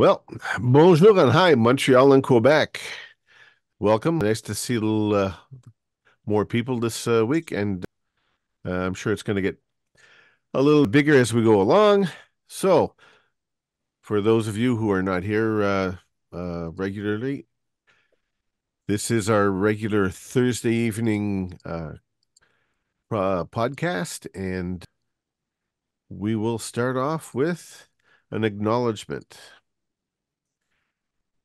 Well, bonjour and hi, Montreal and Quebec. Welcome. Nice to see a little uh, more people this uh, week, and uh, I'm sure it's going to get a little bigger as we go along. So, for those of you who are not here uh, uh, regularly, this is our regular Thursday evening uh, podcast, and we will start off with an acknowledgement.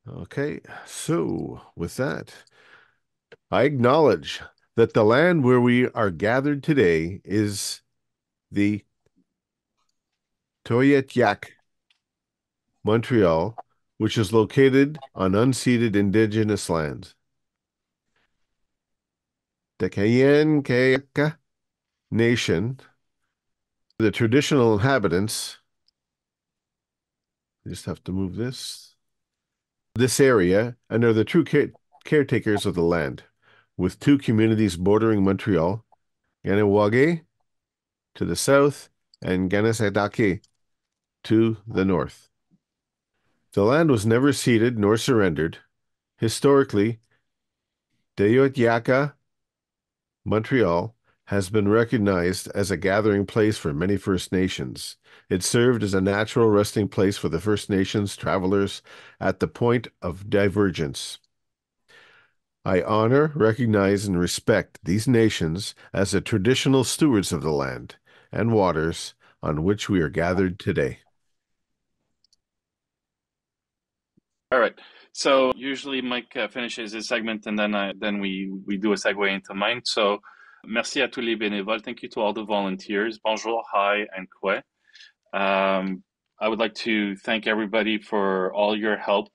Okay, so with that, I acknowledge that the land where we are gathered today is the Tiohtià:ke, Montreal, which is located on unceded indigenous lands. The Kayen Nation, the traditional inhabitants, I just have to move this this area and are the true care caretakers of the land, with two communities bordering Montreal, Kahnawake to the south and Kanesatake to the north. The land was never ceded nor surrendered. Historically, Tiohtià:ke, Montreal, has been recognized as a gathering place for many First Nations. It served as a natural resting place for the First Nations travelers at the point of divergence. I honor, recognize, and respect these nations as the traditional stewards of the land and waters on which we are gathered today. All right. So usually Mike uh, finishes his segment, and then then we we do a segue into mine. So Merci à tous les bénévoles. Thank you to all the volunteers. Bonjour, hi, and kwe. Um, I would like to thank everybody for all your help.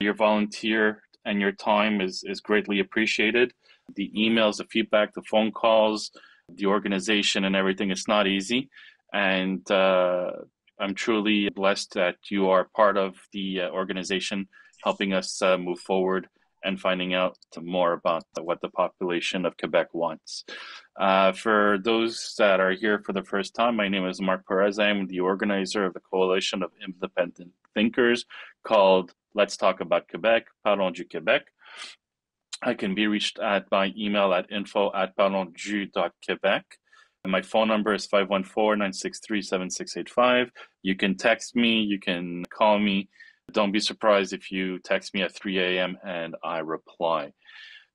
Your volunteer and your time is, is greatly appreciated. The emails, the feedback, the phone calls, the organization, and everything, it's not easy. And uh, I'm truly blessed that you are part of the uh, organization helping us uh, move forward and finding out more about what the population of Quebec wants. Uh, for those that are here for the first time, my name is Mark Perez. I'm the organizer of a coalition of independent thinkers called Let's Talk About Quebec, Parlons du Québec. I can be reached at by email at info at parlonsdu.quebec. My phone number is 514-963-7685. You can text me, you can call me, don't be surprised if you text me at 3 a.m. and I reply.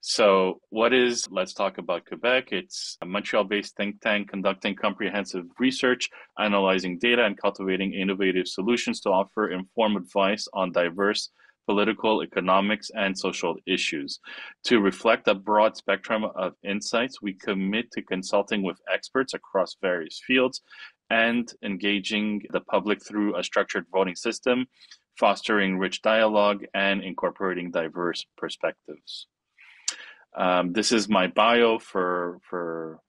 So, what is Let's Talk About Quebec? It's a Montreal based think tank conducting comprehensive research, analyzing data, and cultivating innovative solutions to offer informed advice on diverse political, economics, and social issues. To reflect a broad spectrum of insights, we commit to consulting with experts across various fields and engaging the public through a structured voting system fostering rich dialogue, and incorporating diverse perspectives. Um, this is my bio for for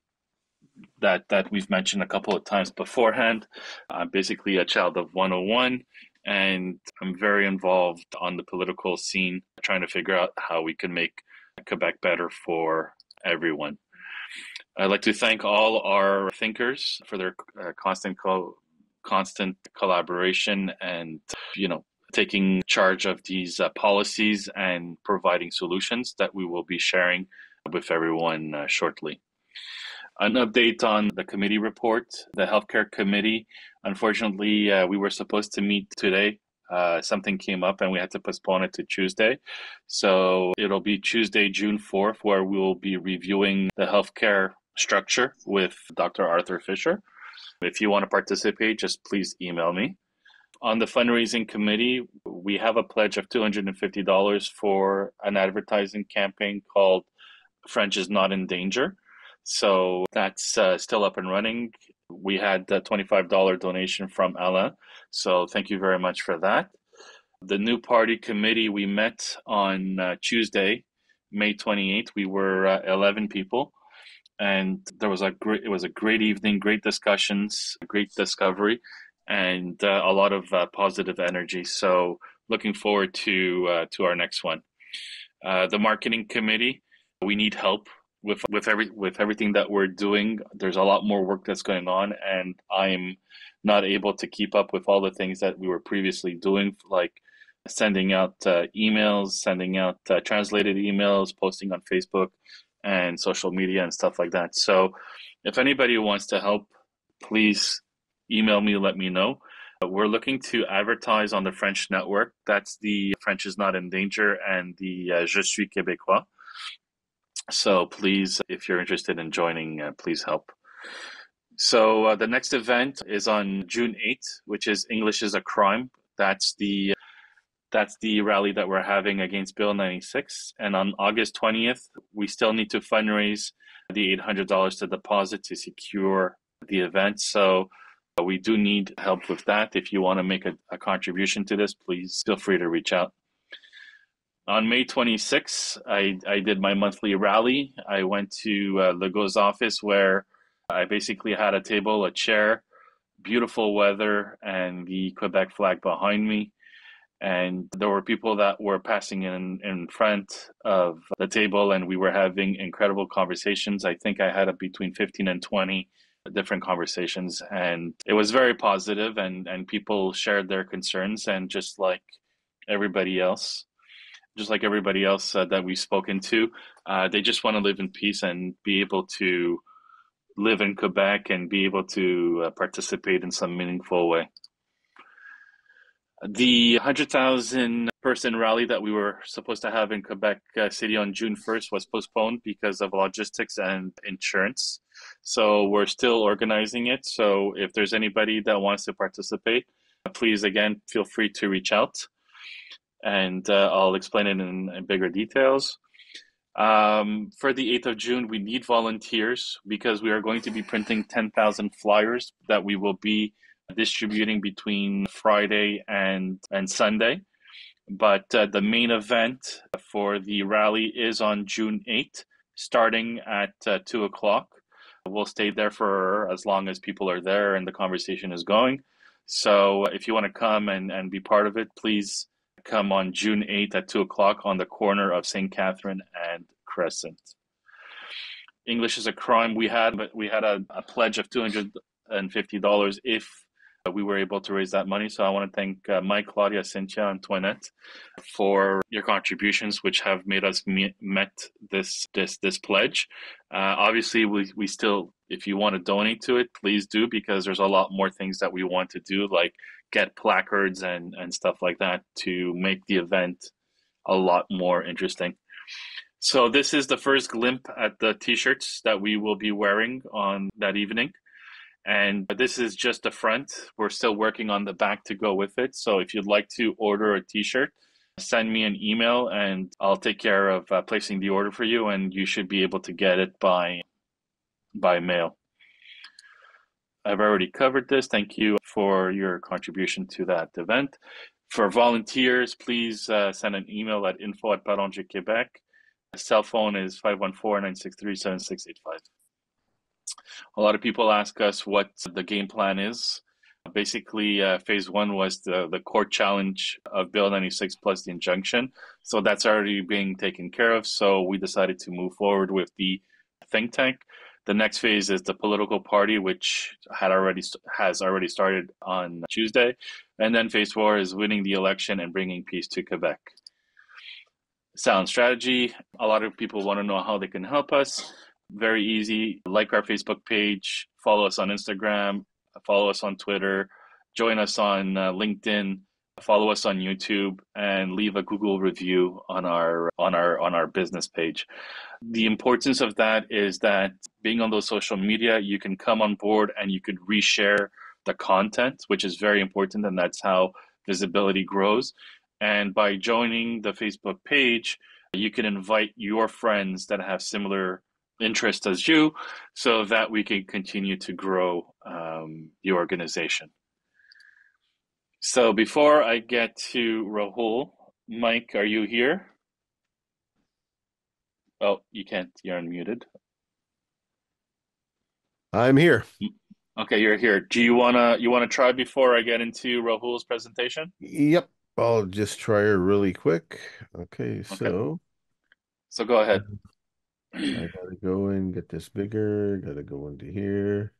that that we've mentioned a couple of times beforehand. I'm basically a child of 101 and I'm very involved on the political scene trying to figure out how we can make Quebec better for everyone. I'd like to thank all our thinkers for their uh, constant co- constant collaboration and you know taking charge of these uh, policies and providing solutions that we will be sharing with everyone uh, shortly. An update on the committee report. The healthcare committee, unfortunately, uh, we were supposed to meet today. Uh, something came up and we had to postpone it to Tuesday. So it'll be Tuesday, June 4th, where we will be reviewing the healthcare structure with Dr. Arthur Fisher. If you want to participate, just please email me. On the fundraising committee, we have a pledge of $250 for an advertising campaign called French is Not in Danger. So that's uh, still up and running. We had a $25 donation from Ella. So thank you very much for that. The new party committee, we met on uh, Tuesday, May 28th. We were uh, 11 people and there was a great it was a great evening great discussions great discovery and uh, a lot of uh, positive energy. So looking forward to uh, to our next one. Uh, the marketing committee, we need help with with every with everything that we're doing. There's a lot more work that's going on, and I'm not able to keep up with all the things that we were previously doing, like sending out uh, emails, sending out uh, translated emails, posting on Facebook and social media and stuff like that. So if anybody wants to help, please email me, let me know. We're looking to advertise on the French network. That's the French is not in danger and the uh, Je suis Québécois. So please, if you're interested in joining, uh, please help. So uh, the next event is on June 8th, which is English is a Crime. That's the that's the rally that we're having against Bill 96. And on August 20th, we still need to fundraise the $800 to deposit to secure the event. So we do need help with that. If you want to make a, a contribution to this, please feel free to reach out. On May 26th, I, I did my monthly rally. I went to uh, Legault's office where I basically had a table, a chair, beautiful weather, and the Quebec flag behind me. And there were people that were passing in in front of the table, and we were having incredible conversations. I think I had between 15 and 20 different conversations, and it was very positive, and, and people shared their concerns. And just like everybody else, just like everybody else uh, that we've spoken to, uh, they just want to live in peace and be able to live in Quebec and be able to uh, participate in some meaningful way. The 100,000 person rally that we were supposed to have in Quebec uh, City on June 1st was postponed because of logistics and insurance. So we're still organizing it. So if there's anybody that wants to participate, please again feel free to reach out and uh, I'll explain it in, in bigger details. Um, for the 8th of June, we need volunteers because we are going to be printing 10,000 flyers that we will be distributing between Friday and, and Sunday. But uh, the main event for the rally is on June 8th, starting at uh, 2 o'clock. We'll stay there for as long as people are there and the conversation is going. So if you want to come and, and be part of it, please come on June 8th at 2 o'clock on the corner of St. Catherine and Crescent. English is a crime. We had, we had a, a pledge of $250 if we were able to raise that money. So I want to thank uh, Mike, Claudia, Cynthia, Antoinette for your contributions, which have made us me- met this this this pledge. Uh, obviously, we we still, if you want to donate to it, please do because there's a lot more things that we want to do, like get placards and and stuff like that to make the event a lot more interesting. So this is the first glimpse at the t-shirts that we will be wearing on that evening. And this is just the front. We're still working on the back to go with it. So if you'd like to order a t-shirt, send me an email and I'll take care of uh, placing the order for you and you should be able to get it by by mail. I've already covered this. Thank you for your contribution to that event. For volunteers, please uh, send an email at info at Ballonge Quebec. Cell phone is 514-963-7685. A lot of people ask us what the game plan is. Basically, uh, phase one was the, the court challenge of Bill 96 plus the injunction. So that's already being taken care of. So we decided to move forward with the think tank. The next phase is the political party, which had already has already started on Tuesday, and then phase four is winning the election and bringing peace to Quebec. Sound strategy. A lot of people want to know how they can help us. Very easy. Like our Facebook page, follow us on Instagram, follow us on Twitter, join us on uh, LinkedIn, follow us on YouTube, and leave a Google review on our on our on our business page. The importance of that is that being on those social media, you can come on board and you could reshare the content, which is very important, and that's how visibility grows. And by joining the Facebook page, you can invite your friends that have similar interest as you so that we can continue to grow um, the organization. So before I get to Rahul, Mike, are you here? Oh, you can't. You're unmuted. I'm here. Okay, you're here. Do you wanna you wanna try before I get into Rahul's presentation? Yep. I'll just try her really quick. Okay, so okay. so go ahead. I gotta go and get this bigger. Gotta go into here.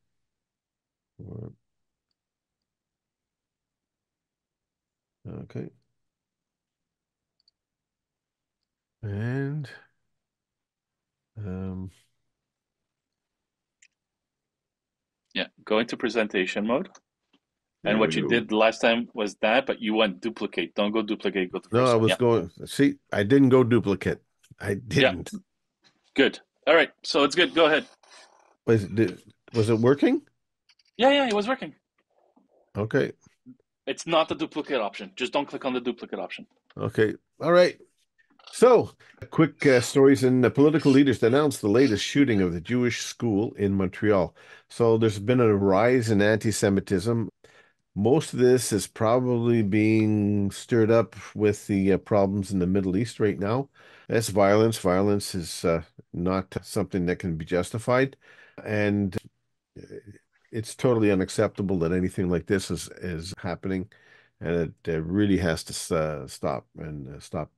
Okay. And um, Yeah, go into presentation mode. And what you go. did last time was that, but you went duplicate. Don't go duplicate. Go to No, I was Yeah, going. See, I didn't go duplicate. I didn't. Good. All right, so it's good. Go ahead. Was it, was it working? Yeah, yeah, it was working. Okay. It's not the duplicate option. Just don't click on the duplicate option. Okay. All right. So, quick uh, stories and the political leaders announced the latest shooting of the Jewish school in Montreal. So, there's been a rise in anti Semitism. Most of this is probably being stirred up with the uh, problems in the Middle East right now. That's violence. Violence is uh, not something that can be justified. And it's totally unacceptable that anything like this is, is happening. And it uh, really has to uh, stop and uh, stop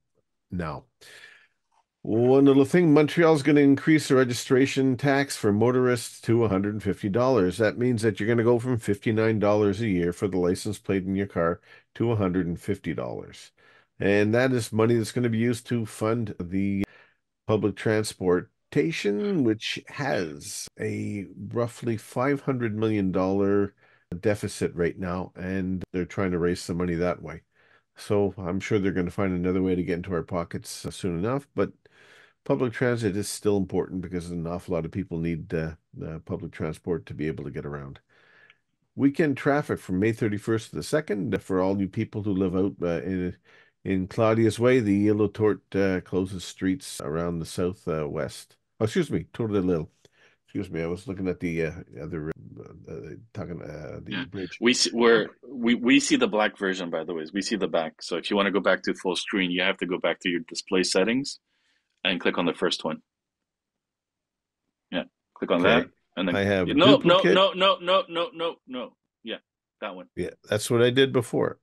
now. One little thing, Montreal's going to increase the registration tax for motorists to $150. That means that you're going to go from $59 a year for the license plate in your car to $150. And that is money that's going to be used to fund the public transportation, which has a roughly $500 million deficit right now, and they're trying to raise some money that way. So I'm sure they're going to find another way to get into our pockets uh, soon enough. But public transit is still important because an awful lot of people need uh, uh, public transport to be able to get around. Weekend traffic from May 31st to the 2nd for all you people who live out uh, in in Claudia's Way. The Yellow Tort uh, closes streets around the southwest. oh, excuse me, Tour de l'Île. Excuse me, I was looking at the uh, other uh, talking uh, the Yeah. bridge. We see where we we see the black version, by the way. We see the back. So if you want to go back to full screen, you have to go back to your display settings and click on the first one. Yeah, click on Okay. that, and then I have no, no, no, no, no, no, no, no. Yeah, that one. Yeah, that's what I did before.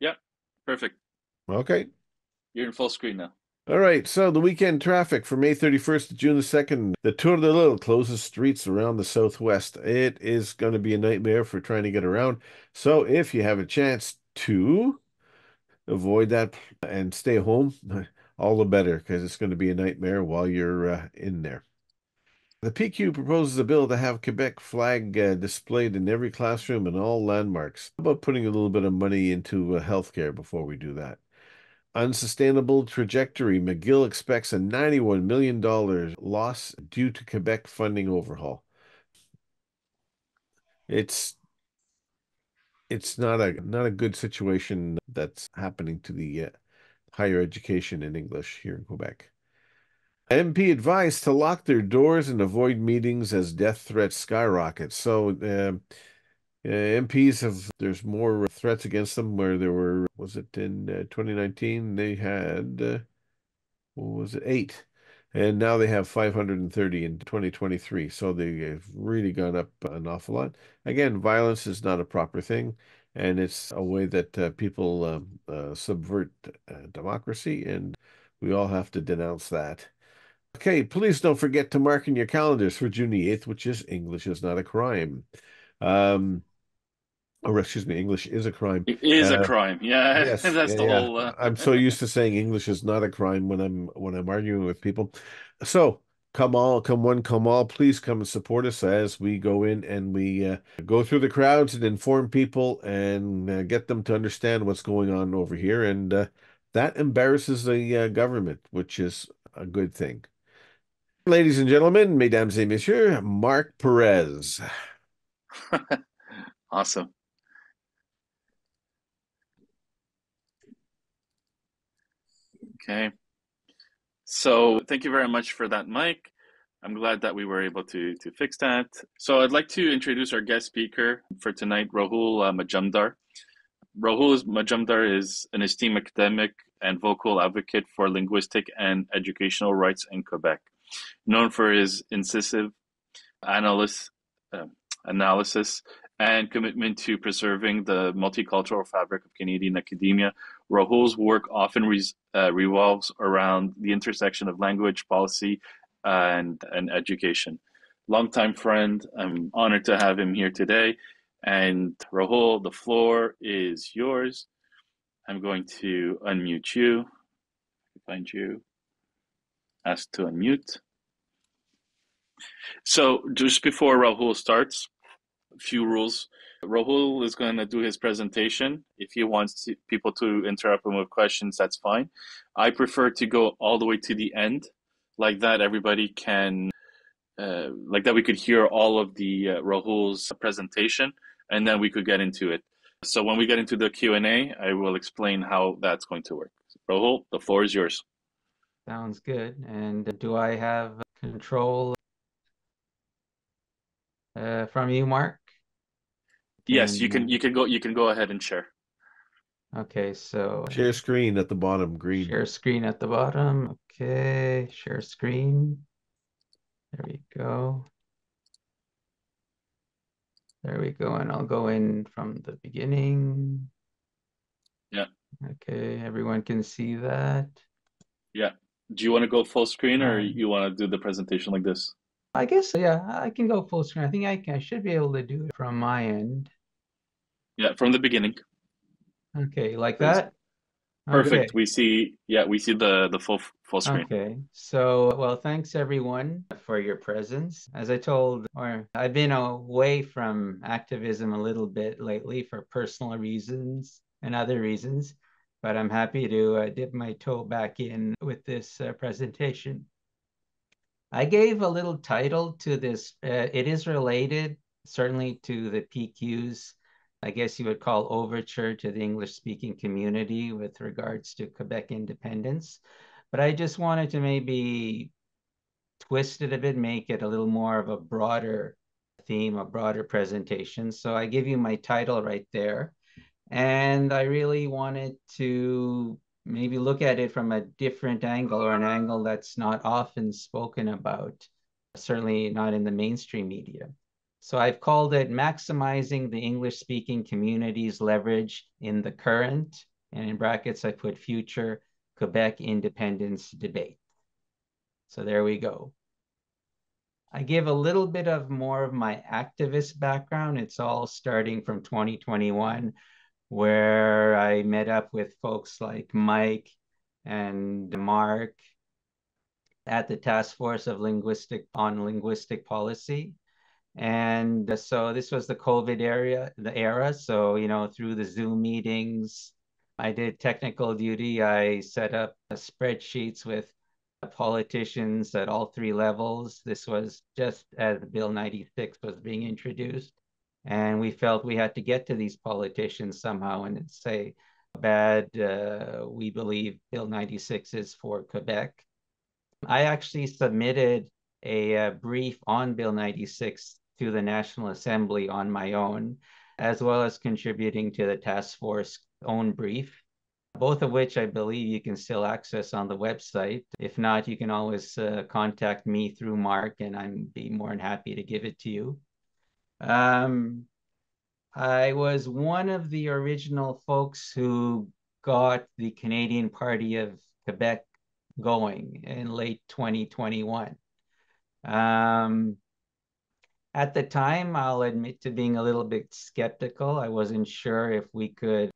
Yeah, perfect. Okay. You're in full screen now. All right, so the weekend traffic from May 31st to June the 2nd, the Tour de l'Île closes streets around the southwest. It is going to be a nightmare for trying to get around. So if you have a chance to avoid that and stay home, all the better because it's going to be a nightmare while you're uh, in there. The PQ proposes a bill to have Quebec flag uh, displayed in every classroom and all landmarks. How about putting a little bit of money into uh, healthcare before we do that? Unsustainable trajectory. McGill expects a $91 million loss due to Quebec funding overhaul. It's it's not a not a good situation that's happening to the uh, higher education in English here in Quebec. MP advised to lock their doors and avoid meetings as death threats skyrocket. So uh, uh, MPs have there's more threats against them where there were was it in uh, 2019 they had uh, what was it? Eight. And now they have 530 in 2023 so they have really gone up an awful lot. Again violence is not a proper thing and it's a way that uh, people um, uh, subvert uh, democracy and we all have to denounce that okay please don't forget to mark in your calendars for June the 8th which is English is not a crime um or excuse me, English is a crime. It is a Uh, crime. Yeah, Yes, that's yeah, the yeah. whole. Uh, I'm so used to saying English is not a crime when I'm when I'm arguing with people. So come all, come one, come all. Please come and support us as we go in and we uh, go through the crowds and inform people and uh, get them to understand what's going on over here. And uh, that embarrasses the uh, government, which is a good thing. Ladies and gentlemen, mesdames et messieurs, Mark Perez. awesome. Okay. So thank you very much for that, Mike. I'm glad that we were able to to fix that. So I'd like to introduce our guest speaker for tonight, Rahul uh, Majumdar. Rahul Majumdar is an esteemed academic and vocal advocate for linguistic and educational rights in Quebec, known for his incisive analysis, uh, analysis and commitment to preserving the multicultural fabric of Canadian academia. Rahul's work often re- uh, revolves around the intersection of language, policy, and, and education. Longtime friend, I'm honored to have him here today. And Rahul, the floor is yours. I'm going to unmute you. Find you. Ask to unmute. So just before Rahul starts, a few rules. Rahul is going to do his presentation. If he wants to, people to interrupt him with questions, that's fine. I prefer to go all the way to the end, like that. Everybody can, uh, like that. We could hear all of the uh, Rahul's presentation, and then we could get into it. So when we get into the Q and A, I will explain how that's going to work. Rahul, the floor is yours. Sounds good. And do I have control uh, from you, Mark? Yes, you can. You can go. You can go ahead and share. Okay, so Share screen at the bottom, green. share screen at the bottom. Okay, share screen. There we go. There we go, and I'll go in from the beginning. Yeah. Okay, everyone can see that. Yeah. Do you want to go full screen, or Um, you want to do the presentation like this? I guess, yeah, I can go full screen. I think I can, I should be able to do it from my end. Yeah, from the beginning. Okay, like that? Perfect. Okay. We see. Yeah, we see the the full full screen. Okay, so well, thanks everyone for your presence. As I told, or I've been away from activism a little bit lately for personal reasons and other reasons, but I'm happy to uh, dip my toe back in with this uh, presentation. I gave a little title to this. Uh, it is related certainly to the PQ's I guess you would call overture to the English speaking community with regards to Quebec independence. But I just wanted to maybe twist it a bit, make it a little more of a broader theme, a broader presentation. So I give you my title right there. And I really wanted to maybe look at it from a different angle or an angle that's not often spoken about, certainly not in the mainstream media. So I've called it maximizing the English speaking community's leverage in the current, and in brackets, I put future Quebec independence debate. So there we go. I give a little bit of more of my activist background. It's all starting from 2021, where I met up with folks like Mike and Mark at the Task Force of Linguistic on Linguistic Policy. And so this was the COVID area, the era. So, you know, through the Zoom meetings, I did technical duty. I set up spreadsheets with politicians at all three levels. This was just as Bill 96 was being introduced. And we felt we had to get to these politicians somehow and say, bad, uh, we believe Bill 96 is for Quebec. I actually submitted a, a brief on Bill 96 to the National Assembly on my own, as well as contributing to the task force own brief, both of which I believe you can still access on the website. If not, you can always uh, contact me through Mark, and I'd be more than happy to give it to you. Um, I was one of the original folks who got the Canadian Party of Quebec going in late 2021. Um, at the time, I'll admit to being a little bit skeptical. I wasn't sure if we could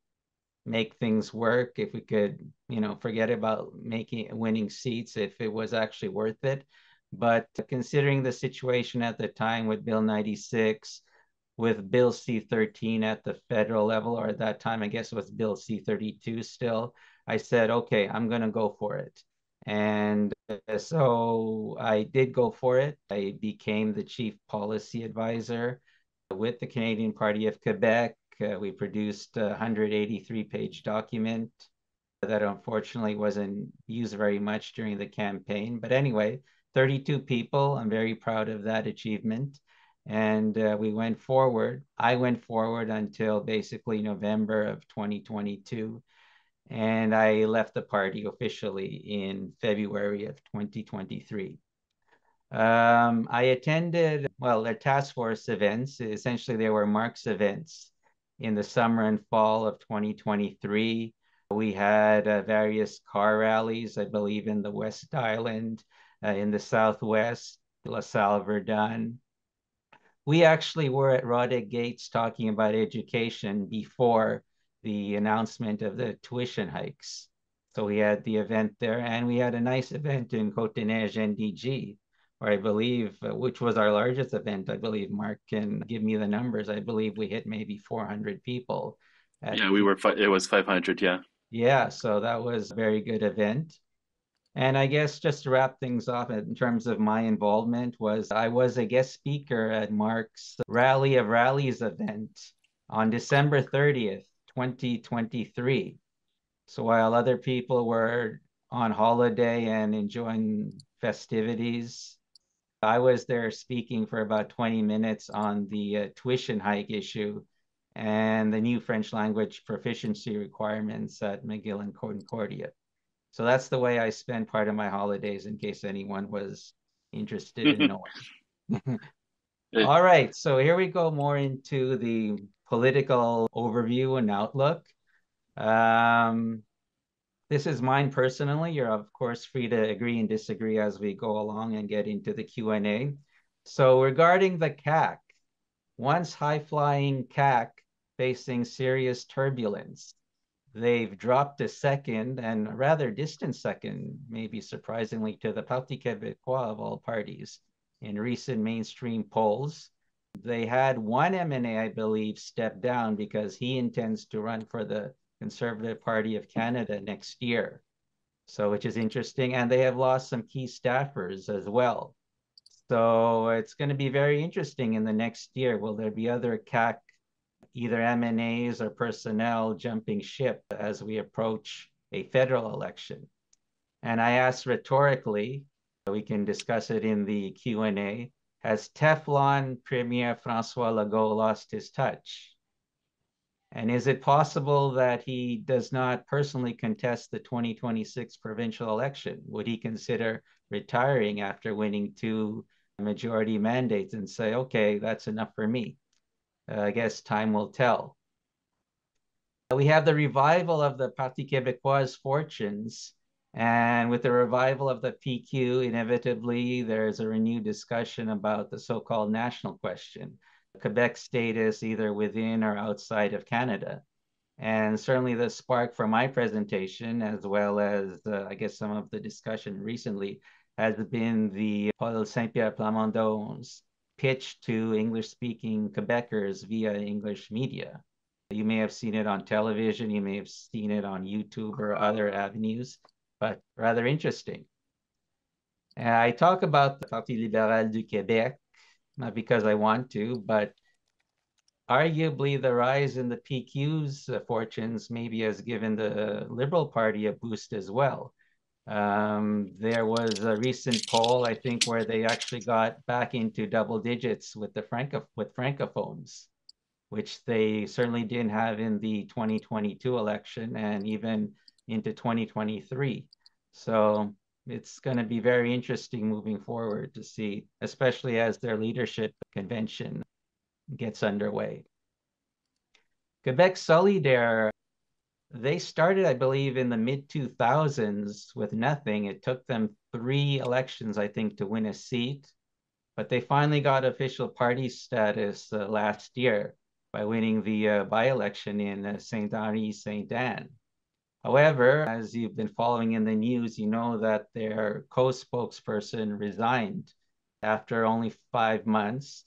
make things work, if we could, you know, forget about making winning seats, if it was actually worth it. But considering the situation at the time with Bill 96, with Bill C-13 at the federal level, or at that time, I guess it was Bill C-32 still, I said, okay, I'm going to go for it. And so I did go for it. I became the chief policy advisor with the Canadian Party of Quebec. Uh, we produced a 183 page document that unfortunately wasn't used very much during the campaign. But anyway, 32 people. I'm very proud of that achievement. And uh, we went forward. I went forward until basically November of 2022 and I left the party officially in February of 2023. Um, I attended, well, their task force events. Essentially, they were Mark's events in the summer and fall of 2023. We had uh, various car rallies, I believe, in the West Island, uh, in the Southwest, La Salle Verdun. We actually were at Roddick Gates talking about education before the announcement of the tuition hikes. So we had the event there, and we had a nice event in Côte-des-Neiges NDG, where I believe, uh, which was our largest event. I believe Mark can give me the numbers. I believe we hit maybe 400 people. yeah, we were. It was 500. Yeah. Yeah, so that was a very good event. And I guess just to wrap things off in terms of my involvement was I was a guest speaker at Mark's Rally of Rallies event on December 30th, 2023. So while other people were on holiday and enjoying festivities, I was there speaking for about 20 minutes on the uh, tuition hike issue and the new French language proficiency requirements at McGill and Concordia. So that's the way I spend part of my holidays in case anyone was interested in knowing. All right, so here we go more into the political overview and outlook. Um, this is mine personally. You're of course free to agree and disagree as we go along and get into the Q&A. So regarding the CAQ, once high-flying CAQ facing serious turbulence, they've dropped a second and a rather distant second, maybe surprisingly, to the Parti Québécois of all parties in recent mainstream polls. They had one MNA, I believe, step down because he intends to run for the Conservative Party of Canada next year. So, which is interesting. And they have lost some key staffers as well. So it's going to be very interesting in the next year. Will there be other CAQ, either MNAs or personnel jumping ship as we approach a federal election. And I asked rhetorically, we can discuss it in the Q&A, has Teflon Premier Francois Legault lost his touch? And is it possible that he does not personally contest the 2026 provincial election? Would he consider retiring after winning two majority mandates and say, okay, that's enough for me? Uh, I guess time will tell. We have the revival of the Parti Québécois fortunes. And with the revival of the PQ, inevitably there's a renewed discussion about the so-called national question, Quebec status either within or outside of Canada. And certainly the spark for my presentation, as well as uh, I guess some of the discussion recently, has been the Paul Saint-Pierre Plamondon's pitch to English speaking Quebecers via English media. You may have seen it on television, you may have seen it on YouTube or other avenues, but rather interesting. And I talk about the Parti libéral du Québec, not because I want to, but arguably the rise in the PQ's fortunes maybe has given the Liberal Party a boost as well. Um, there was a recent poll, I think, where they actually got back into double digits with the franco with francophones, which they certainly didn't have in the 2022 election and even into 2023. So it's going to be very interesting moving forward to see, especially as their leadership convention gets underway. Quebec Solidaire they started, I believe, in the mid 2000s with nothing. It took them three elections, I think, to win a seat, but they finally got official party status uh, last year by winning the uh, by election in uh, Saint Henri Saint Anne. However, as you've been following in the news, you know that their co spokesperson resigned after only five months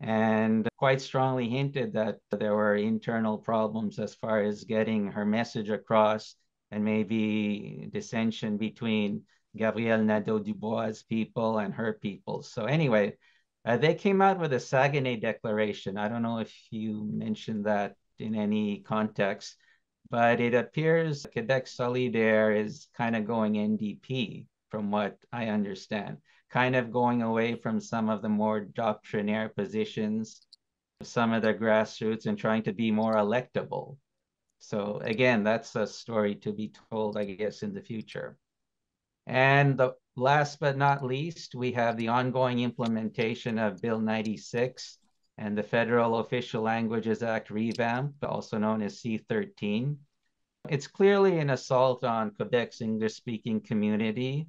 and quite strongly hinted that there were internal problems as far as getting her message across and maybe dissension between Gabriel Nadeau-Dubois' people and her people. So anyway, uh, they came out with a Saguenay declaration. I don't know if you mentioned that in any context, but it appears Quebec Solidaire is kind of going NDP from what I understand kind of going away from some of the more doctrinaire positions, some of the grassroots, and trying to be more electable. So again, that's a story to be told, I guess, in the future. And the last but not least, we have the ongoing implementation of Bill 96 and the Federal Official Languages Act revamp, also known as C13. It's clearly an assault on Quebec's English-speaking community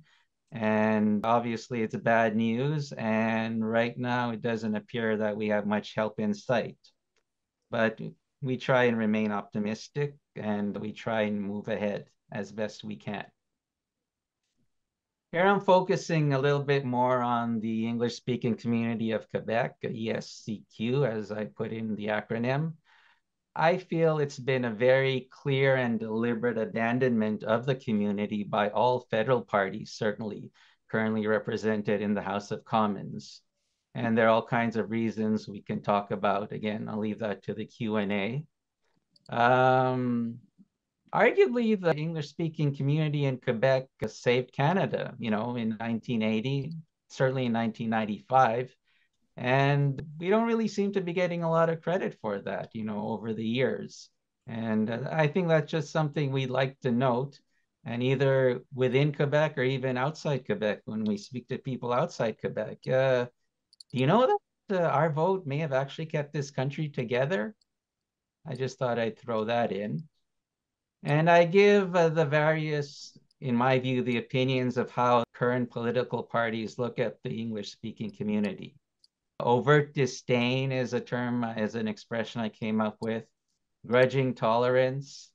and obviously, it's bad news. And right now, it doesn't appear that we have much help in sight. But we try and remain optimistic and we try and move ahead. as best we can. Here I'm focusing a little bit more on the English speaking community of Quebec, ESCQ, as I put in the acronym. I feel it's been a very clear and deliberate abandonment of the community by all federal parties, certainly currently represented in the House of Commons. And there are all kinds of reasons we can talk about. Again, I'll leave that to the Q&A. Um, arguably the English speaking community in Quebec saved Canada, you know, in 1980, certainly in 1995. And we don't really seem to be getting a lot of credit for that, you know, over the years. And uh, I think that's just something we'd like to note. And either within Quebec or even outside Quebec, when we speak to people outside Quebec, uh, do you know that uh, our vote may have actually kept this country together? I just thought I'd throw that in. And I give uh, the various, in my view, the opinions of how current political parties look at the English speaking community. Overt disdain is a term, uh, is an expression I came up with. Grudging tolerance.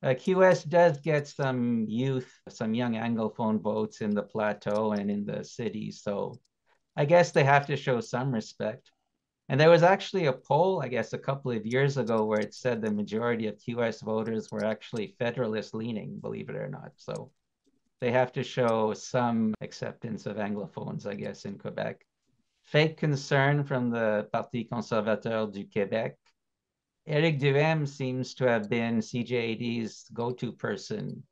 Uh, QS does get some youth, some young Anglophone votes in the plateau and in the city. So I guess they have to show some respect. And there was actually a poll, I guess, a couple of years ago where it said the majority of QS voters were actually Federalist leaning, believe it or not. So they have to show some acceptance of Anglophones, I guess, in Quebec. Fake concern from the Parti conservateur du Québec. Eric Duhaime seems to have been CJAD's go-to person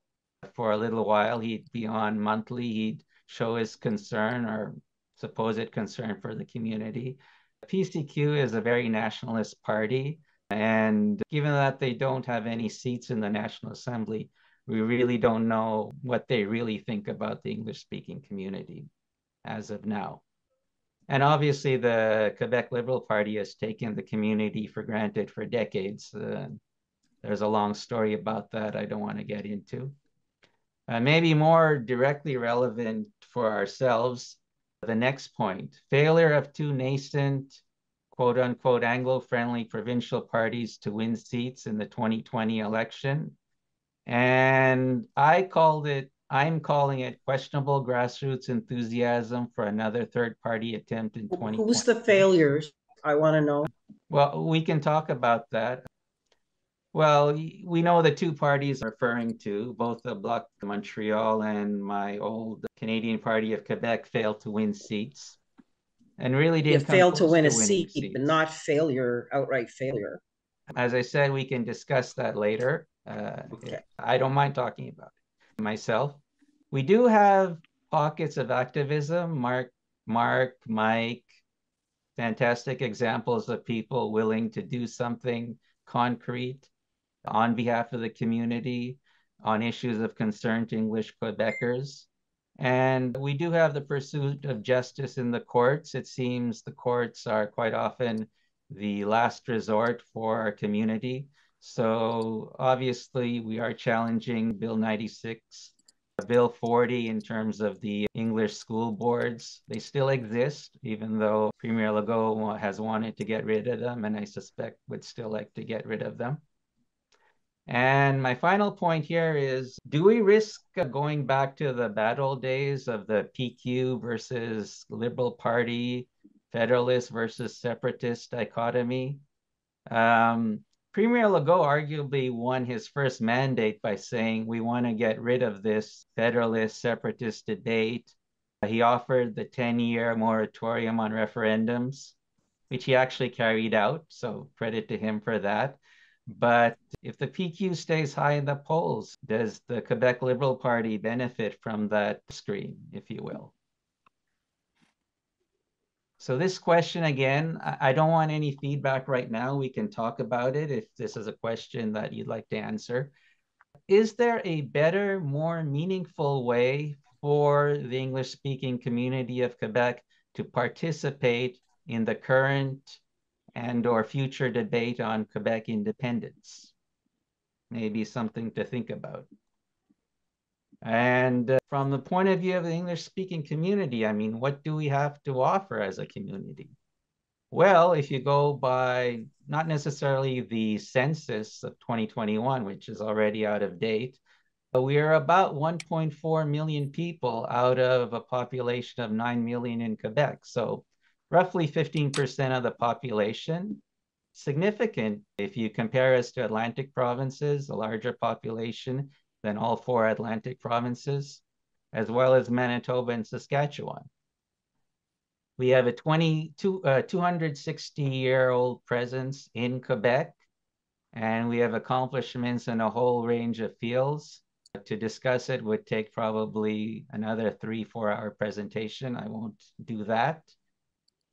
for a little while. He'd be on monthly. He'd show his concern or supposed concern for the community. PCQ is a very nationalist party. And given that they don't have any seats in the National Assembly, we really don't know what they really think about the English speaking community as of now. And obviously, the Quebec Liberal Party has taken the community for granted for decades. Uh, there's a long story about that I don't want to get into. Uh, maybe more directly relevant for ourselves, the next point, failure of two nascent, quote unquote, Anglo-friendly provincial parties to win seats in the 2020 election. And I called it, I'm calling it questionable grassroots enthusiasm for another third party attempt in 2020. Who's the failures? I want to know. Well, we can talk about that. Well, we know the two parties referring to, both the Bloc Montreal and my old Canadian Party of Quebec failed to win seats. And really didn't fail to win to a seat, seats. but not failure, outright failure. As I said, we can discuss that later. Uh, okay. I don't mind talking about it myself. We do have pockets of activism. Mark, Mark, Mike, fantastic examples of people willing to do something concrete on behalf of the community on issues of concern to English Quebecers. And we do have the pursuit of justice in the courts. It seems the courts are quite often the last resort for our community. So obviously, we are challenging Bill 96, Bill 40 in terms of the English school boards. They still exist, even though Premier Legault has wanted to get rid of them, and I suspect would still like to get rid of them. And my final point here is do we risk going back to the bad old days of the PQ versus Liberal Party, Federalist versus Separatist dichotomy? Um, Premier Legault arguably won his first mandate by saying we want to get rid of this Federalist Separatist debate. He offered the 10 year moratorium on referendums, which he actually carried out. So credit to him for that. But if the PQ stays high in the polls, does the Quebec Liberal Party benefit from that screen, if you will? So this question again, I don't want any feedback right now. We can talk about it if this is a question that you'd like to answer. Is there a better, more meaningful way for the English speaking community of Quebec to participate in the current and or future debate on Quebec independence. Maybe something to think about. And uh, from the point of view of the English speaking community, I mean, what do we have to offer as a community? Well, if you go by not necessarily the census of 2021, which is already out of date, but We are about 1.4 million people out of a population of 9 million in Quebec. So roughly 15% of the population. Significant if you compare us to Atlantic provinces, a larger population than all four Atlantic provinces, as well as Manitoba and Saskatchewan. We have a 22, uh, 260 year old presence in Quebec, and we have accomplishments in a whole range of fields. To discuss it would take probably another three, four hour presentation. I won't do that.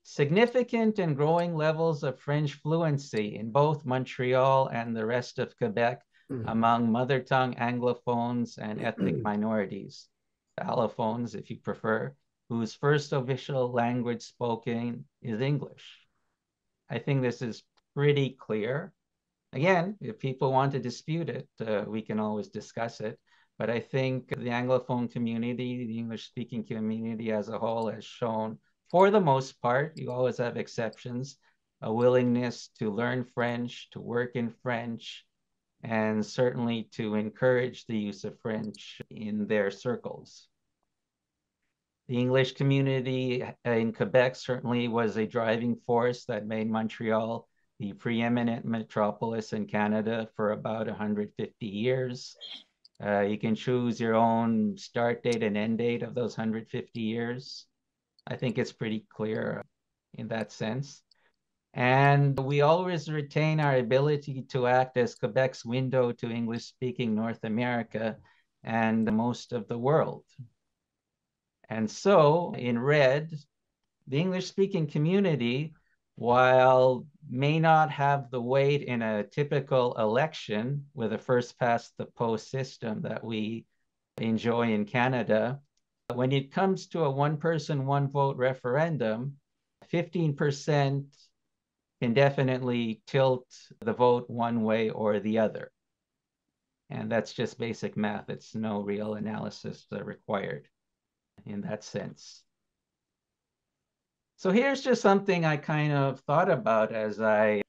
Significant and growing levels of French fluency in both Montreal and the rest of Quebec mm. among mother tongue Anglophones and ethnic minorities, allophones, if you prefer whose first official language spoken is English. I think this is pretty clear. Again, if people want to dispute it, uh, we can always discuss it. But I think the Anglophone community, the English speaking community as a whole, has shown, for the most part, you always have exceptions, a willingness to learn French, to work in French, and certainly to encourage the use of French in their circles. The English community in Quebec certainly was a driving force that made Montreal the preeminent metropolis in Canada for about 150 years. Uh, you can choose your own start date and end date of those 150 years. I think it's pretty clear in that sense. And we always retain our ability to act as Quebec's window to English speaking North America and most of the world. And so in red, the English speaking community, while may not have the weight in a typical election with a first past the post system that we enjoy in Canada, when it comes to a one person, one vote referendum, 15% can definitely tilt the vote one way or the other. And that's just basic math. It's no real analysis required in that sense. So here's just something I kind of thought about as I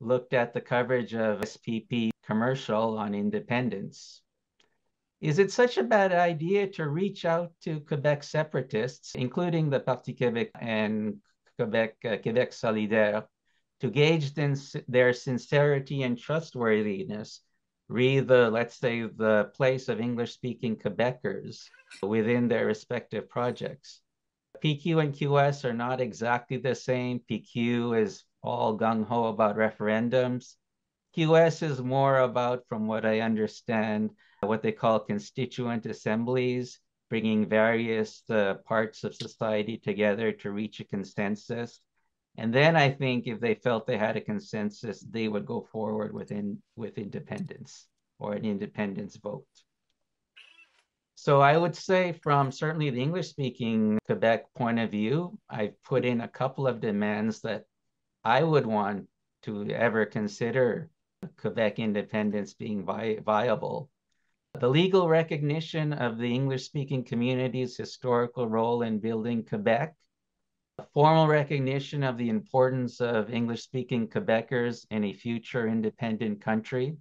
looked at the coverage of PSPP commercial on independence. Is it such a bad idea to reach out to Quebec separatists, including the Parti Québécois and Quebec, uh, Québec Solidaire, to gauge their sincerity and trustworthiness read the, let's say, the place of English-speaking Quebecers within their respective projects. PQ and QS are not exactly the same. PQ is all gung-ho about referendums. QS is more about, from what I understand, what they call constituent assemblies, bringing various uh, parts of society together to reach a consensus. And then I think if they felt they had a consensus, they would go forward within with independence or an independence vote. So I would say from certainly the English speaking Quebec point of view, I've put in a couple of demands that I would want to ever consider Quebec independence being vi viable. The legal recognition of the English speaking community's historical role in building Quebec formal recognition of the importance of English-speaking Quebecers in a future independent country,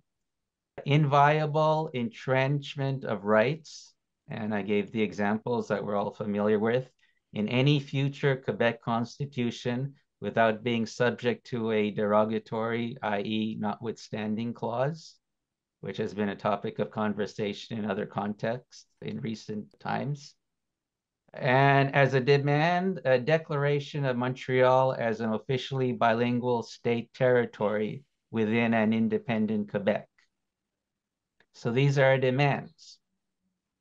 inviolable entrenchment of rights, and I gave the examples that we're all familiar with, in any future Quebec constitution without being subject to a derogatory, i.e. notwithstanding clause, which has been a topic of conversation in other contexts in recent times and as a demand, a declaration of Montreal as an officially bilingual state territory within an independent Quebec. So these are demands.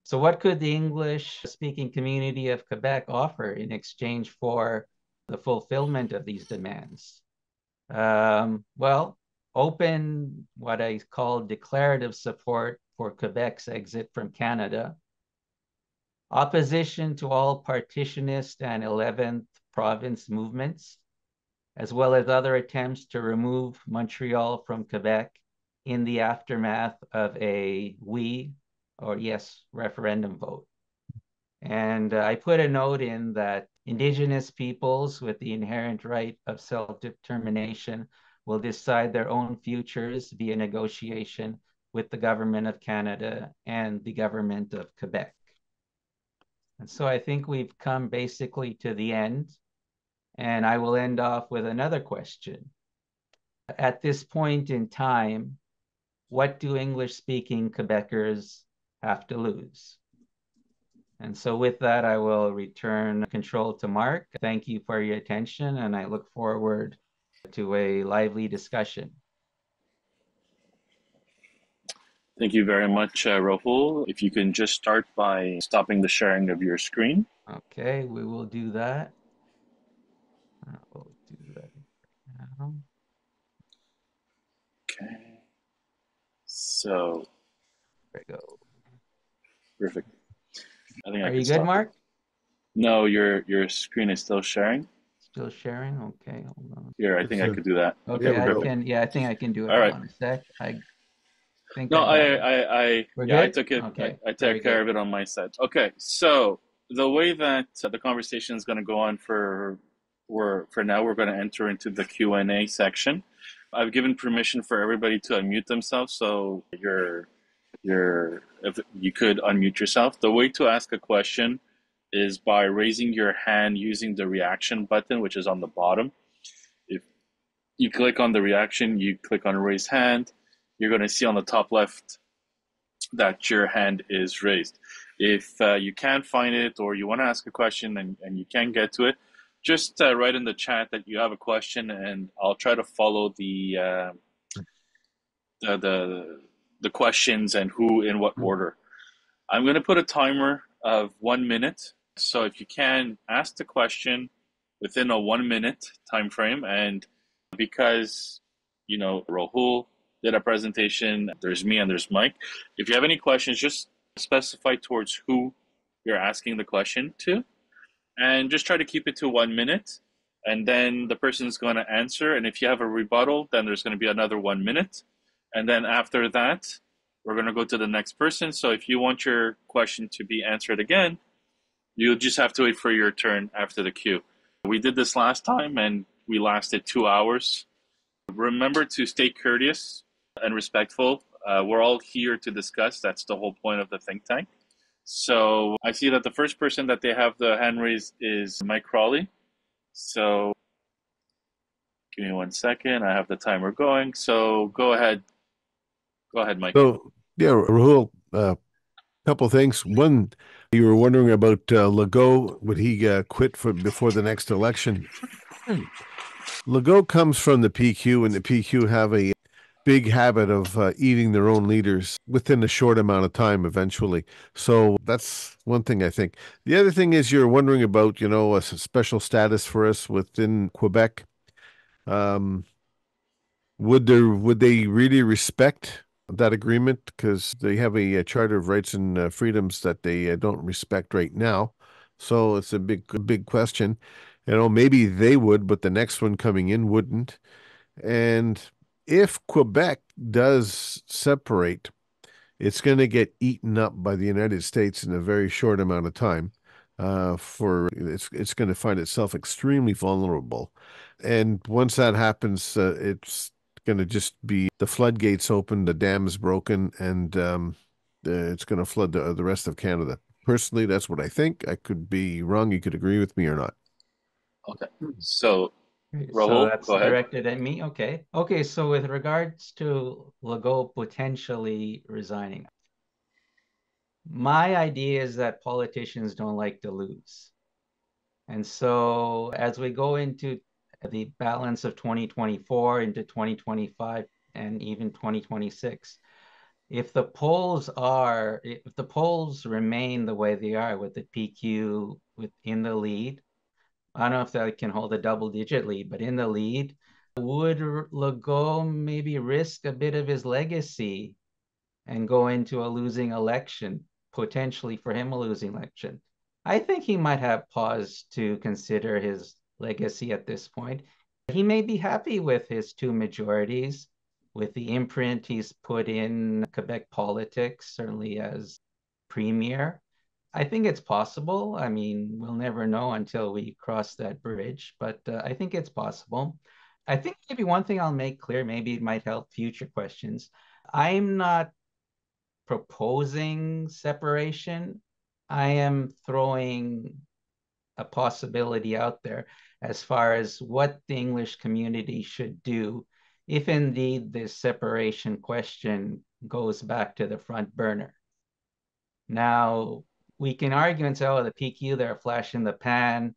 So what could the English-speaking community of Quebec offer in exchange for the fulfillment of these demands? Um, well, open what I call declarative support for Quebec's exit from Canada, opposition to all partitionist and 11th province movements, as well as other attempts to remove Montreal from Quebec in the aftermath of a we or yes referendum vote. And uh, I put a note in that Indigenous peoples with the inherent right of self determination will decide their own futures via negotiation with the government of Canada and the government of Quebec. And so I think we've come basically to the end. And I will end off with another question. At this point in time, what do English speaking Quebecers have to lose? And so with that, I will return control to Mark. Thank you for your attention, and I look forward to a lively discussion. Thank you very much, uh, Rahul. If you can just start by stopping the sharing of your screen. Okay, we will do that. I will do that now. Okay. So. There we go. Perfect. I think Are I you good, Mark? No, your your screen is still sharing. Still sharing? Okay, hold on. Here, I think I could do that. Okay, Yeah, I we're can. Yeah, I think I can do it. All right. Hold on a sec. I think. No, I, I. I I, We're yeah, I took it. Okay, I, I very took care good. of it on my side. Okay, so the way that the conversation is going to go on for we're for now, we're going to enter into the Q and A section. I've given permission for everybody to unmute themselves, so you're you're if you could unmute yourself. The way to ask a question is by raising your hand using the reaction button, which is on the bottom. If you click on the reaction, you click on raise hand, you're going to see on the top left that your hand is raised. If uh, you can't find it or you want to ask a question and, and you can't get to it, just uh, write in the chat that you have a question and I'll try to follow the uh, the, the the questions and who in what order. I'm going to put a timer of one minute. So if you can ask the question within a one minute time frame, and because you know Rahul did a presentation, there's me and there's Mike. If you have any questions, just specify towards who you're asking the question to, and just try to keep it to one minute. And then the person's going to answer. And if you have a rebuttal, then there's going to be another one minute. And then after that, we're going to go to the next person. So if you want your question to be answered again, you'll just have to wait for your turn after the queue. We did this last time and we lasted two hours. Remember to stay courteous and respectful. Uh, we're all here to discuss. That's the whole point of the think tank. So I see that the first person that they have the hand raised is Mike Crawley. So give me one second. I have the timer going. So go ahead. Go ahead, Mike. So yeah, Rahul, uh, couple things. One, you were wondering about uh, Legault. Would he uh, quit for before the next election? Legault comes from the PQ, and the PQ have a big habit of uh, eating their own leaders within a short amount of time eventually. So that's one thing I think. The other thing is you're wondering about, you know, a special status for us within Quebec. Um, would there would they really respect that agreement because they have a, a charter of rights and uh, freedoms that they uh, don't respect right now? So it's a big big question. You know, maybe they would, but the next one coming in wouldn't. And if Quebec does separate, it's going to get eaten up by the United States in a very short amount of time. Uh, for it's it's going to find itself extremely vulnerable, and once that happens, uh, it's going to just be the floodgates open, the dam is broken, and um, uh, it's going to flood the, the rest of Canada. Personally, that's what I think. I could be wrong. You could agree with me or not. Okay. So So that's go ahead. directed at me. Okay. Okay. So with regards to Legault potentially resigning, my idea is that politicians don't like to lose. And so as we go into the balance of 2024 into 2025 and even 2026, if the polls are if the polls remain the way they are with the PQ within the lead, I don't know if they can hold a double digit lead, but in the lead, would Legault maybe risk a bit of his legacy and go into a losing election, potentially for him a losing election? I think he might have pause to consider his legacy at this point. He may be happy with his two majorities, with the imprint he's put in Quebec politics, certainly as premier. I think it's possible. I mean, we'll never know until we cross that bridge, but uh, I think it's possible. I think maybe one thing I'll make clear, maybe it might help future questions. I'm not proposing separation. I am throwing a possibility out there as far as what the English community should do if indeed this separation question goes back to the front burner. Now, we can argue and say, oh, the PQ, they're a flash in the pan.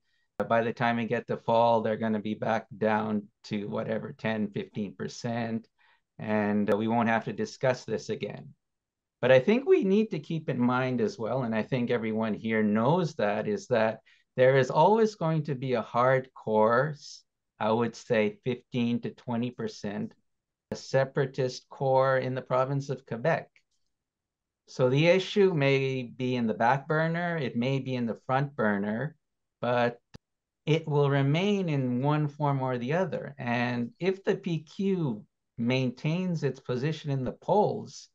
By the time we get to fall, they're going to be back down to whatever, 10, 15%. And we won't have to discuss this again. But I think we need to keep in mind as well, and I think everyone here knows that, is that there is always going to be a hardcore, I would say 15 to 20%, a separatist core in the province of Quebec. So the issue may be in the back burner, it may be in the front burner, but it will remain in one form or the other. And if the PQ maintains its position in the polls,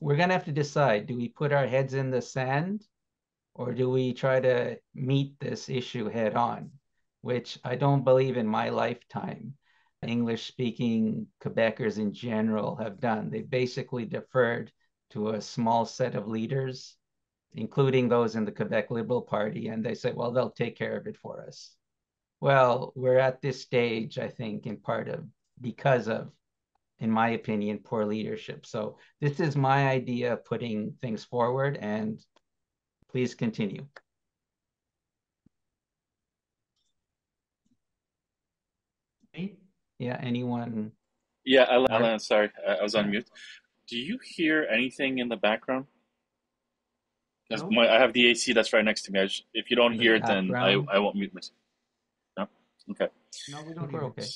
we're going to have to decide do we put our heads in the sand or do we try to meet this issue head on, which I don't believe in my lifetime English speaking Quebecers in general have done. They basically deferred to a small set of leaders, including those in the Quebec Liberal Party, and they said, well, they'll take care of it for us. Well, we're at this stage, I think, in part of because of, in my opinion, poor leadership. So this is my idea of putting things forward, and please continue. Yeah, anyone? Yeah, Alan, Alan sorry, I was on mute. Do you hear anything in the background? No. My, I have the AC that's right next to me. Just, if you don't hear it, then I, I won't mute myself. No? Okay. No, we don't hear okay.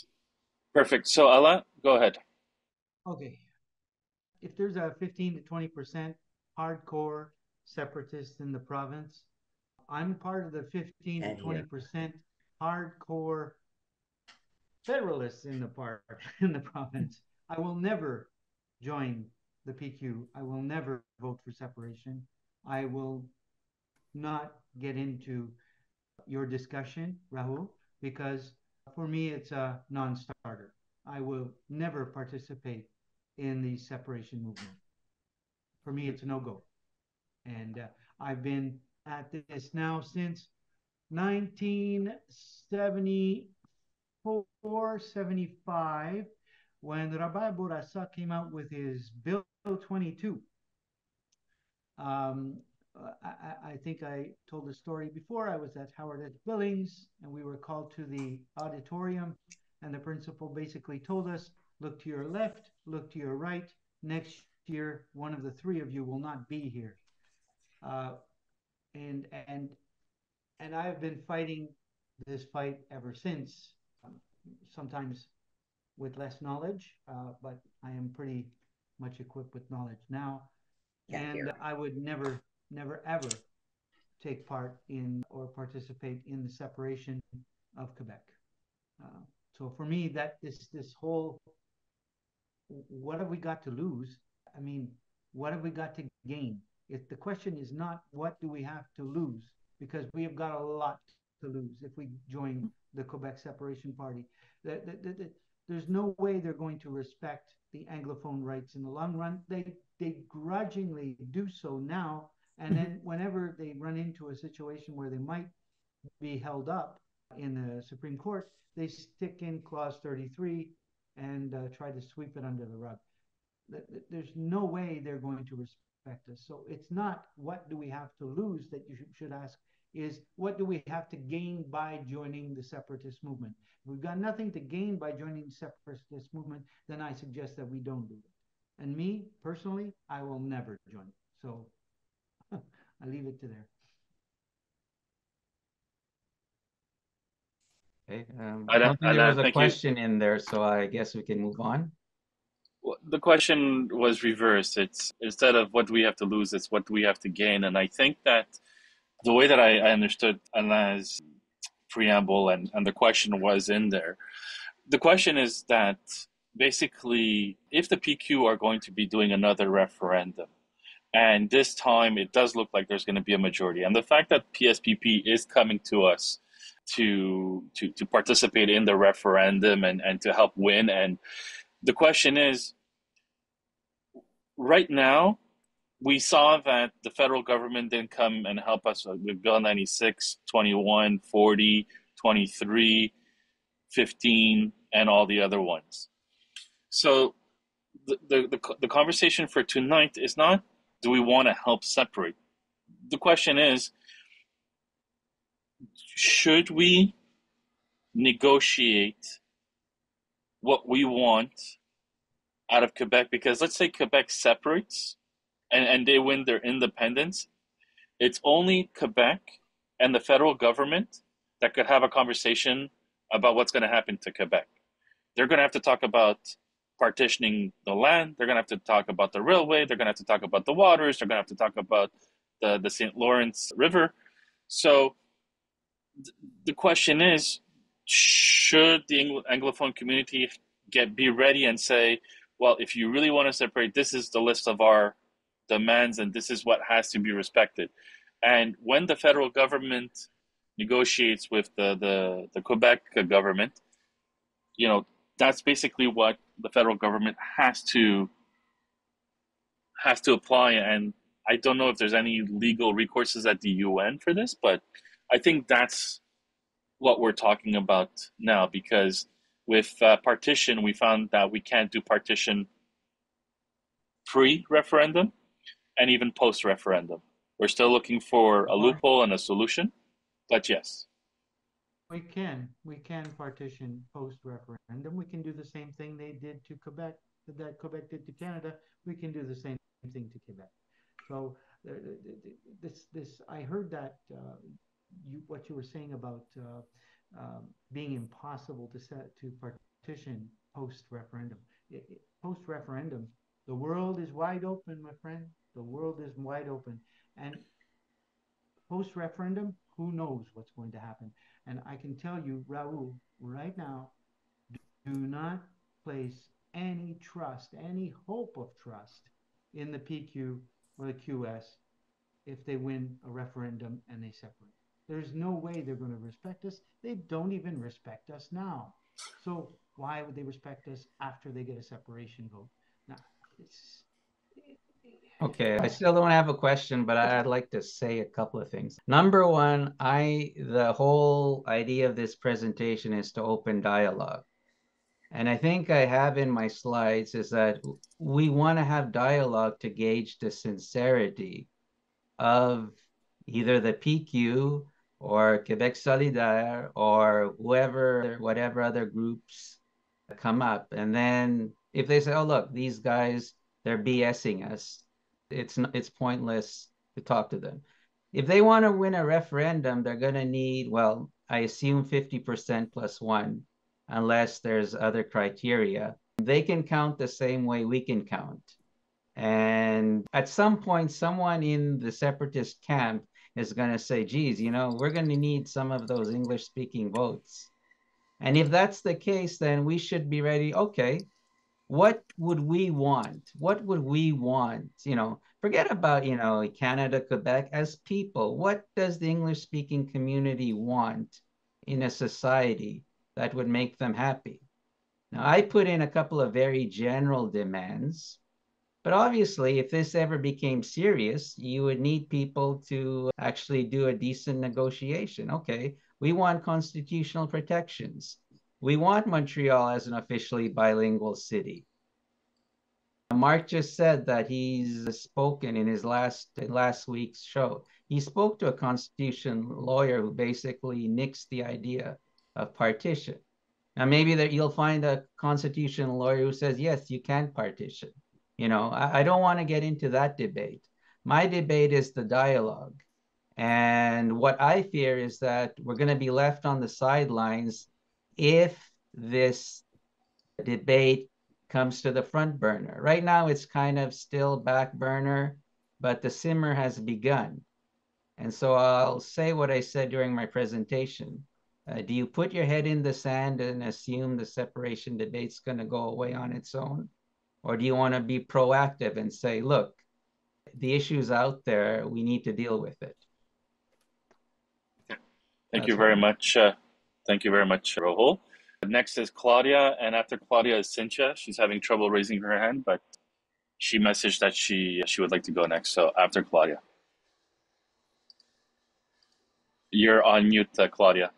Perfect. So, Alain, go ahead. Okay. If there's a 15 to 20% hardcore separatists in the province, I'm part of the 15 to 20% hardcore federalists in the part in the province. I will never join the PQ. I will never vote for separation. I will not get into your discussion, Rahul, because for me it's a non-starter. I will never participate in the separation movement. For me, it's a no-go. And uh, I've been at this now since 1974, 75, when Robert Bourassa came out with his Bill 22. Um, I, I, think I told the story before. I was at Howard S. Billings, and we were called to the auditorium, and the principal basically told us, look to your left, look to your right. Next year, one of the three of you will not be here. Uh, and and and I've been fighting this fight ever since. Um, sometimes with less knowledge, uh, but I am pretty much equipped with knowledge now. Yeah, and here. I would never, never, ever take part in or participate in the separation of Quebec. Uh, so for me, that this this whole what have we got to lose? I mean, what have we got to gain? If the question is not what do we have to lose, because we have got a lot to lose if we join the Quebec Separation Party. The, the, the, there's no way they're going to respect the Anglophone rights in the long run. They they grudgingly do so now, and then whenever they run into a situation where they might be held up in the Supreme Court, they stick in Clause 33 and uh, try to sweep it under the rug. There's no way they're going to respect us. So it's not what do we have to lose that you should ask is what do we have to gain by joining the separatist movement? If we've got nothing to gain by joining the separatist movement, then I suggest that we don't do it. And me, personally, I will never join. So I leave it to there. Okay. Um, I don't, think there was a question you. in there, so I guess we can move on. The question was reversed. It's instead of what we have to lose, it's what we have to gain. And I think that the way that I, I understood Alain's preamble and, and the question was in there, the question is that basically, if the PQ are going to be doing another referendum, and this time it does look like there's going to be a majority, and the fact that PSPP is coming to us to to to participate in the referendum and and to help win, and the question is, right now, we saw that the federal government didn't come and help us with Bill 96, 21, 40, 23, 15, and all the other ones. So the, the, the, the conversation for tonight is not do we want to help separate? The question is should we negotiate what we want out of Quebec? Because let's say Quebec separates and, and they win their independence, it's only Quebec and the federal government that could have a conversation about what's going to happen to Quebec. They're going to have to talk about partitioning the land. They're going to have to talk about the railway. They're going to have to talk about the waters. They're going to have to talk about the, the St. Lawrence River. So th- the question is, should the Anglo- Anglophone community get be ready and say, well, if you really want to separate, this is the list of our demands and this is what has to be respected. And when the federal government negotiates with the, the, the Quebec government, you know, that's basically what the federal government has to has to apply and I don't know if there's any legal recourses at the UN for this, but I think that's what we're talking about now because with uh, partition, we found that we can't do partition pre referendum and even post referendum. We're still looking for a loophole and a solution, but yes. We can, we can partition post referendum. We can do the same thing they did to Quebec, that Quebec did to Canada. We can do the same thing to Quebec. So uh, this, this, I heard that uh, you, what you were saying about uh, um, being impossible to set to partition post referendum. Post referendum, the world is wide open, my friend. The world is wide open. And post referendum, who knows what's going to happen? And I can tell you, Rahul, right now, do not place any trust, any hope of trust in the PQ or the QS if they win a referendum and they separate. There's no way they're going to respect us. They don't even respect us now. So why would they respect us after they get a separation vote? Now, it's Okay, I still don't have a question, but I'd like to say a couple of things. Number one, I the whole idea of this presentation is to open dialogue. And I think I have in my slides is that we want to have dialogue to gauge the sincerity of either the PQ or Quebec Solidaire or whoever, whatever other groups come up. And then if they say, oh, look, these guys, they're BSing us, it's it's pointless to talk to them. If they want to win a referendum, they're going to need, well, I assume 50% plus one, unless there's other criteria. They can count the same way we can count. And at some point, someone in the separatist camp is going to say, geez, you know, we're going to need some of those English speaking votes. And if that's the case, then we should be ready. Okay, what would we want? What would we want? You know, forget about, you know, Canada, Quebec as people. What does the English speaking community want in a society that would make them happy? Now, I put in a couple of very general demands, but obviously, if this ever became serious, you would need people to actually do a decent negotiation. Okay, we want constitutional protections we want Montreal as an officially bilingual city. Mark just said that he's spoken in his last last week's show. He spoke to a constitution lawyer who basically nixed the idea of partition. Now maybe that you'll find a constitution lawyer who says yes, you can partition. You know, I, I don't want to get into that debate. My debate is the dialogue. And what I fear is that we're going to be left on the sidelines if this debate comes to the front burner. Right now, it's kind of still back burner, but the simmer has begun. And so I'll say what I said during my presentation. Uh, do you put your head in the sand and assume the separation debate's going to go away on its own? Or do you want to be proactive and say, look, the issue's out there, we need to deal with it? Thank That's you very much. Uh, Thank you very much, Rahul. Next is Claudia, and after Claudia is Cynthia. She's having trouble raising her hand, but she messaged that she she would like to go next. So after Claudia, you're on mute, uh, Claudia.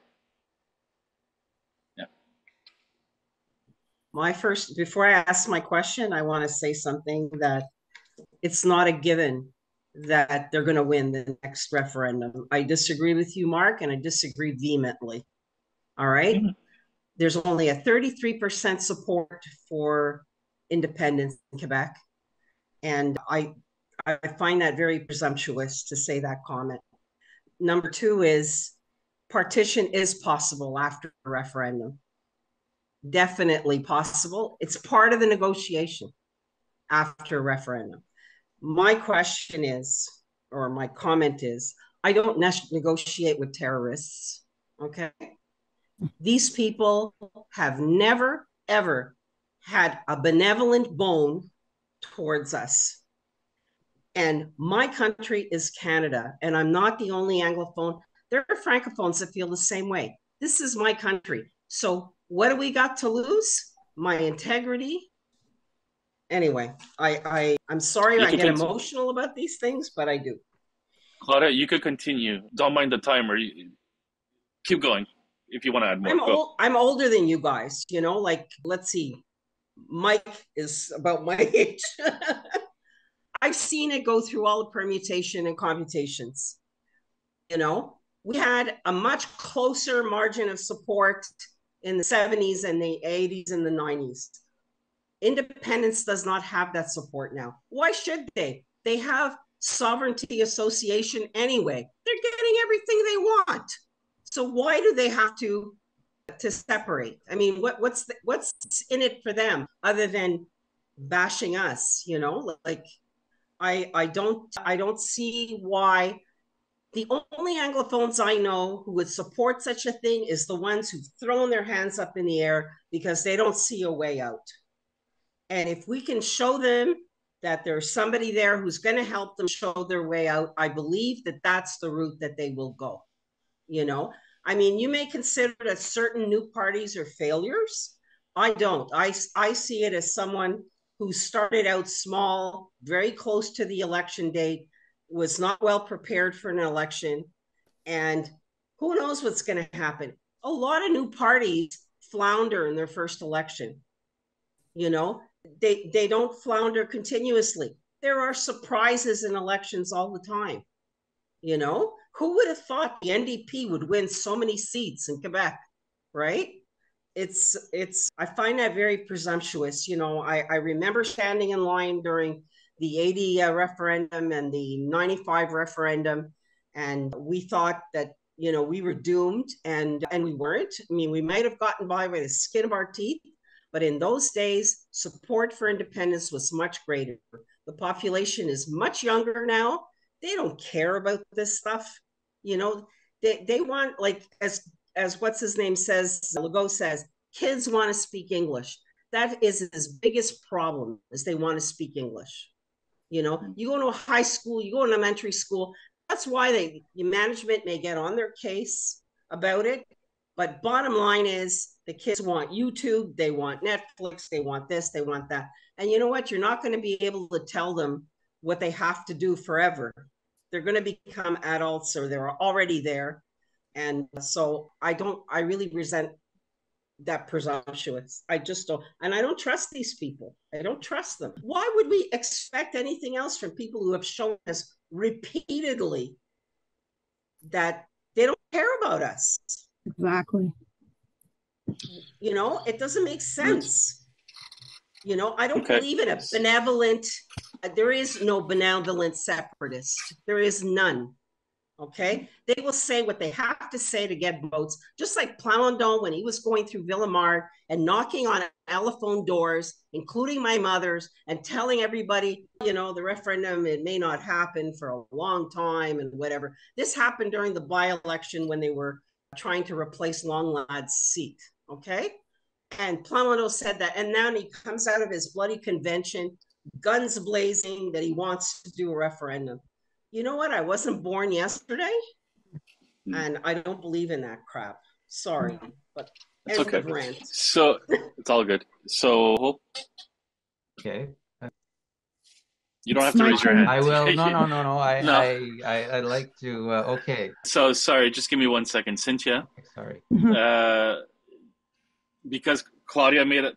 My first, before I ask my question, I want to say something that it's not a given that they're going to win the next referendum. I disagree with you, Mark, and I disagree vehemently. All right? mm-hmm. There's only a 33% support for independence in Quebec. And I I find that very presumptuous to say that comment. Number two is partition is possible after a referendum. Definitely possible. It's part of the negotiation after a referendum. My question is, or my comment is, I don't ne- negotiate with terrorists. Okay. These people have never, ever had a benevolent bone towards us. And my country is Canada, and I'm not the only Anglophone. There are Francophones that feel the same way. This is my country. So, what do we got to lose? My integrity. Anyway, I, I I'm sorry you I get continue. emotional about these things, but I do. Claudia, you could continue. Don't mind the timer. Keep going if you want to add more. I'm, old, I'm older than you guys. You know, like let's see, Mike is about my age. I've seen it go through all the permutation and computations. You know, we had a much closer margin of support in the 70s and the 80s and the 90s. Independence does not have that support now. Why should they? They have sovereignty association anyway. They're getting everything they want. So why do they have to to separate? I mean, what what's the, what's in it for them other than bashing us? You know, like I I don't I don't see why the only anglophones I know who would support such a thing is the ones who've thrown their hands up in the air because they don't see a way out. And if we can show them that there's somebody there who's going to help them show their way out, I believe that that's the route that they will go. You know, I mean, you may consider that certain new parties are failures. I don't. I, I see it as someone who started out small, very close to the election date, was not well prepared for an election, and who knows what's going to happen. A lot of new parties flounder in their first election. You know, they they don't flounder continuously. There are surprises in elections all the time. You know, who would have thought the NDP would win so many seats in Quebec, right? It's it's I find that very presumptuous. You know, I, I remember standing in line during the 80 uh, referendum and the 95 referendum, and we thought that you know we were doomed, and and we weren't. I mean, we might have gotten by by the skin of our teeth, but in those days, support for independence was much greater. The population is much younger now. They don't care about this stuff. You know, they, they want like as as what's his name says, Legault says, kids want to speak English. That is his biggest problem is they want to speak English. You know, you go to a high school, you go to elementary school. That's why they the management may get on their case about it. But bottom line is the kids want YouTube, they want Netflix, they want this, they want that. And you know what? You're not going to be able to tell them what they have to do forever. They're going to become adults or they're already there. And so I don't, I really resent that presumptuous. I just don't, and I don't trust these people. I don't trust them. Why would we expect anything else from people who have shown us repeatedly that they don't care about us? Exactly. You know, it doesn't make sense. You know, I don't okay. believe in a benevolent, there is no benevolent separatist. There is none. Okay. They will say what they have to say to get votes, just like Plamondon when he was going through Ville-Émard and knocking on telephone doors, including my mother's, and telling everybody, you know, the referendum, it may not happen for a long time and whatever. This happened during the by election when they were trying to replace Longlad's seat. Okay. And Plamondon said that. And now he comes out of his bloody convention, guns blazing, that he wants to do a referendum you know what? I wasn't born yesterday, and I don't believe in that crap. Sorry, but it's okay. So it's all good. So okay. You don't It's have to raise your hand. I will. No, no, no, no. I, No. I, I, I'd like to. Uh, okay. So sorry, just give me one second, Cynthia. Sorry. Uh, because Claudia made a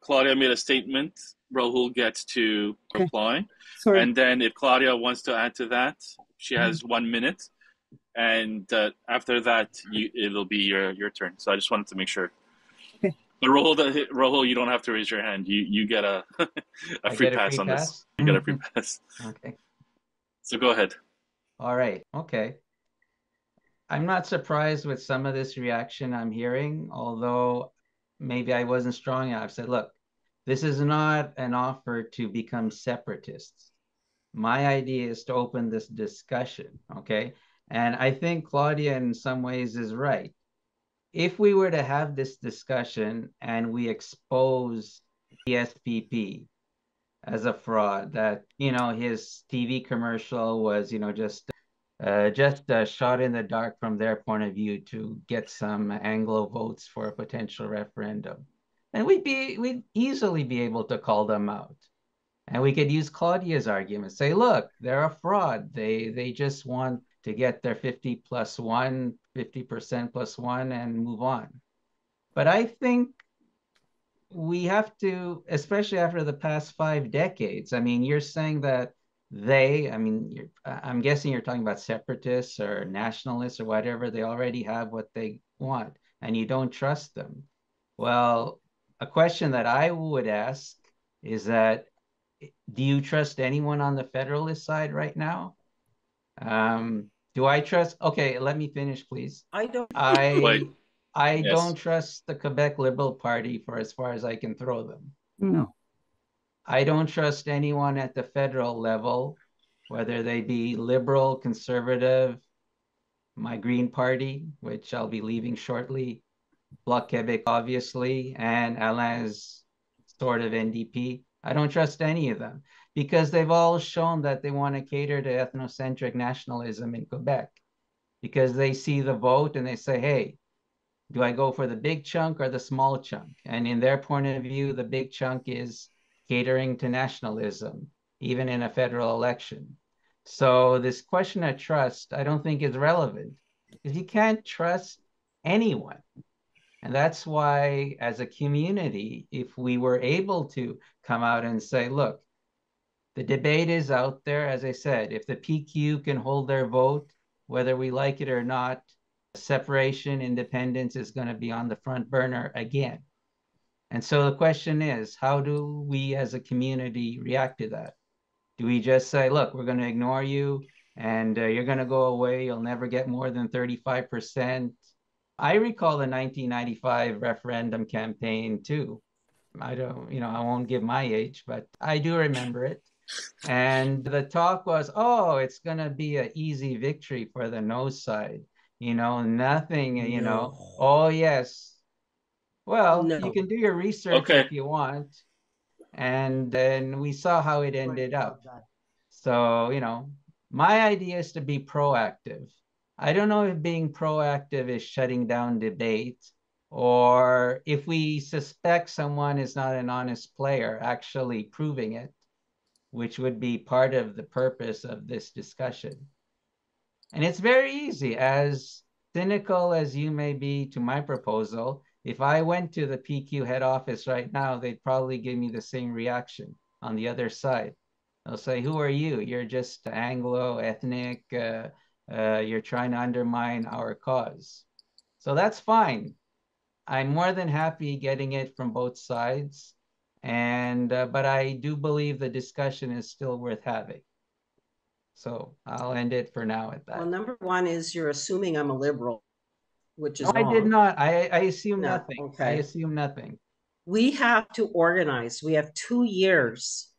Claudia made a statement. Rahul gets to Okay. Reply, Sorry. and then if Claudia wants to add to that, she has one minute, and uh, after that, you, it'll be your your turn. So I just wanted to make sure. Okay. But Rahul, the- Rahul, you don't have to raise your hand. You you get a, free get a pass free on this. You get a free pass. Okay. So go ahead. All right. Okay. I'm not surprised with some of this reaction I'm hearing, although maybe I wasn't strong enough. I said, look, this is not an offer to become separatists. My idea is to open this discussion. Okay. And I think Claudia, in some ways, is right. If we were to have this discussion and we expose the PSPP as a fraud, that, you know, his TV commercial was, you know, just uh, just a shot in the dark from their point of view to get some Anglo votes for a potential referendum. And we'd be we'd easily be able to call them out. And we could use Claudia's argument, say, look, they're a fraud. They they just want to get their 50 plus one, 50% plus one and move on. But I think we have to, especially after the past five decades. I mean, you're saying that they, I mean, I'm guessing you're talking about separatists or nationalists or whatever. They already have what they want, and you don't trust them. Well, a question that I would ask is that do you trust anyone on the Federalist side right now? Um, do I trust? Okay, let me finish, please. I don't. I Wait. I Yes. don't trust the Quebec Liberal Party for as far as I can throw them. No. I don't trust anyone at the federal level, whether they be liberal, conservative, my Green Party, which I'll be leaving shortly, Bloc Québécois, obviously, and Alain's sort of NDP. I don't trust any of them because they've all shown that they want to cater to ethnocentric nationalism in Quebec because they see the vote and they say, hey, do I go for the big chunk or the small chunk? And in their point of view, the big chunk is catering to nationalism, even in a federal election. So this question of trust, I don't think is relevant because you can't trust anyone. And that's why, as a community, if we were able to come out and say, look, the debate is out there, as I said, if the PQ can hold their vote, whether we like it or not, separation, independence is going to be on the front burner again. And so the question is, how do we as a community react to that? Do we just say, look, we're going to ignore you and uh, you're going to go away, you'll never get more than 35%? I recall the 1995 referendum campaign too. I don't, you know, I won't give my age, but I do remember it. And the talk was, oh, it's going to be an easy victory for the no side. You know, nothing, you know, oh, yes. Well, No. you can do your research Okay. if you want. And then we saw how it ended up. So, you know, my idea is to be proactive. I don't know if being proactive is shutting down debate or if we suspect someone is not an honest player, actually proving it, which would be part of the purpose of this discussion. And it's very easy, as cynical as you may be to my proposal. If I went to the PQ head office right now, they'd probably give me the same reaction on the other side. They'll say, Who are you? You're just Anglo ethnic. Uh, uh, you're trying to undermine our cause. So that's fine. I'm more than happy getting it from both sides. And, uh, but I do believe the discussion is still worth having. So I'll end it for now at that. Well, number one is you're assuming I'm a liberal, which is No, I did not. I, I assume No, nothing. I assume nothing. We have to organize. We have two years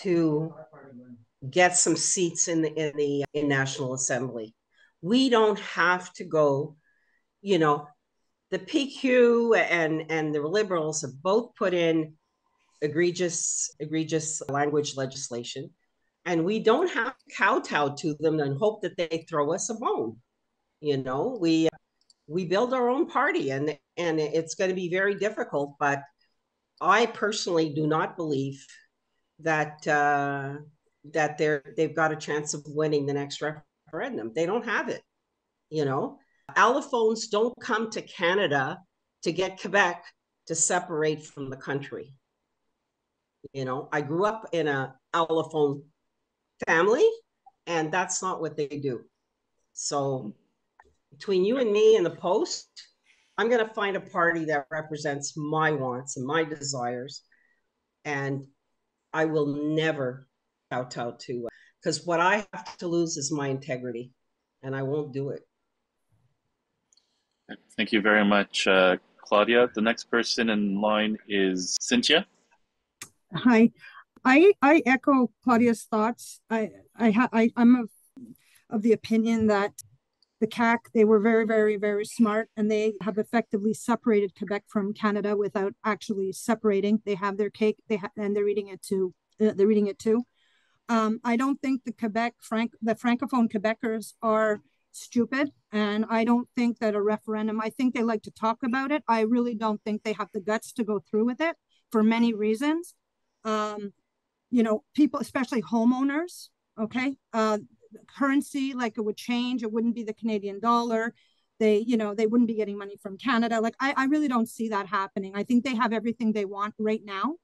to get some seats in the in the in National Assembly. We don't have to go, you know, the PQ and and the liberals have both put in egregious egregious language legislation and we don't have to kowtow to them and hope that they throw us a bone you know we we build our own party and and it's going to be very difficult but i personally do not believe that uh, that they're they've got a chance of winning the next referendum. They don't have it. You know, allophones don't come to Canada to get Quebec to separate from the country. You know, I grew up in a allophone family, and that's not what they do. So between you and me and the post, I'm going to find a party that represents my wants and my desires. And I will never kowtow to, because what I have to lose is my integrity, and I won't do it. Thank you very much, uh, Claudia. The next person in line is Cynthia. Hi, I I echo Claudia's thoughts. I I ha, I I'm of of the opinion that the CAQ, they were very very very smart and they have effectively separated Quebec from Canada without actually separating. They have their cake they ha- and they're eating it too. Uh, they're eating it too. Um, I don't think the Quebec the francophone Quebecers are stupid and I don't think that a referendum. I think they like to talk about it. I really don't think they have the guts to go through with it for many reasons. Um, you know, people, especially homeowners, okay, uh, currency, like it would change. It wouldn't be the Canadian dollar. They, you know, they wouldn't be getting money from Canada. Like, I, I really don't see that happening. I think they have everything they want right now.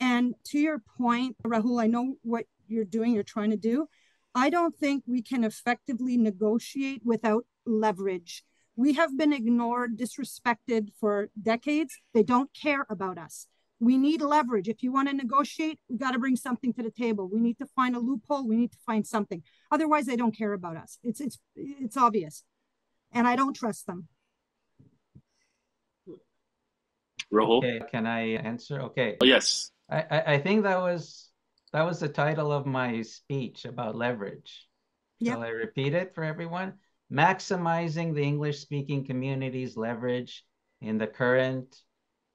And to your point, Rahul, I know what you're doing, you're trying to do. I don't think we can effectively negotiate without leverage. We have been ignored, disrespected for decades. They don't care about us. We need leverage. If you want to negotiate, we got to bring something to the table. We need to find a loophole. We need to find something. Otherwise, they don't care about us. It's it's it's obvious, and I don't trust them. Rahul. Okay, can I answer? Okay. Oh, yes. I, I, I think that was that was the title of my speech about leverage. Yep. Shall I repeat it for everyone? Maximizing the English speaking community's leverage in the current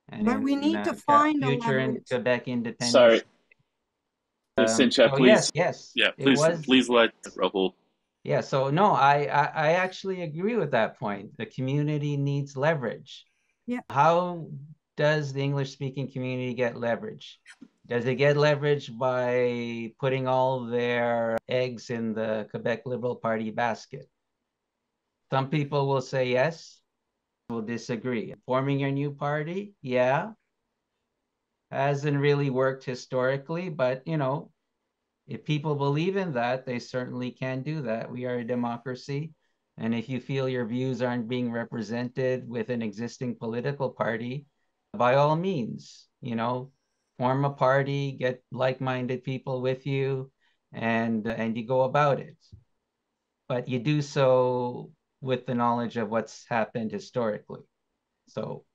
and But we need uh, to Ca- find a future in leverage. Quebec independence. Sorry. Um, Cynthia, oh, please. Yes, yes. Yeah, please, was- please let Rahul. Yeah, so no, I, I I actually agree with that point. The community needs leverage. Yeah. How does the English speaking community get leverage? Does it get leverage by putting all their eggs in the Quebec Liberal Party basket? Some people will say yes, will disagree. Forming your new party, yeah. Hasn't really worked historically, but you know, if people believe in that, they certainly can do that. We are a democracy. And if you feel your views aren't being represented with an existing political party, by all means, you know, form a party, get like-minded people with you, and and you go about it. But you do so with the knowledge of what's happened historically. So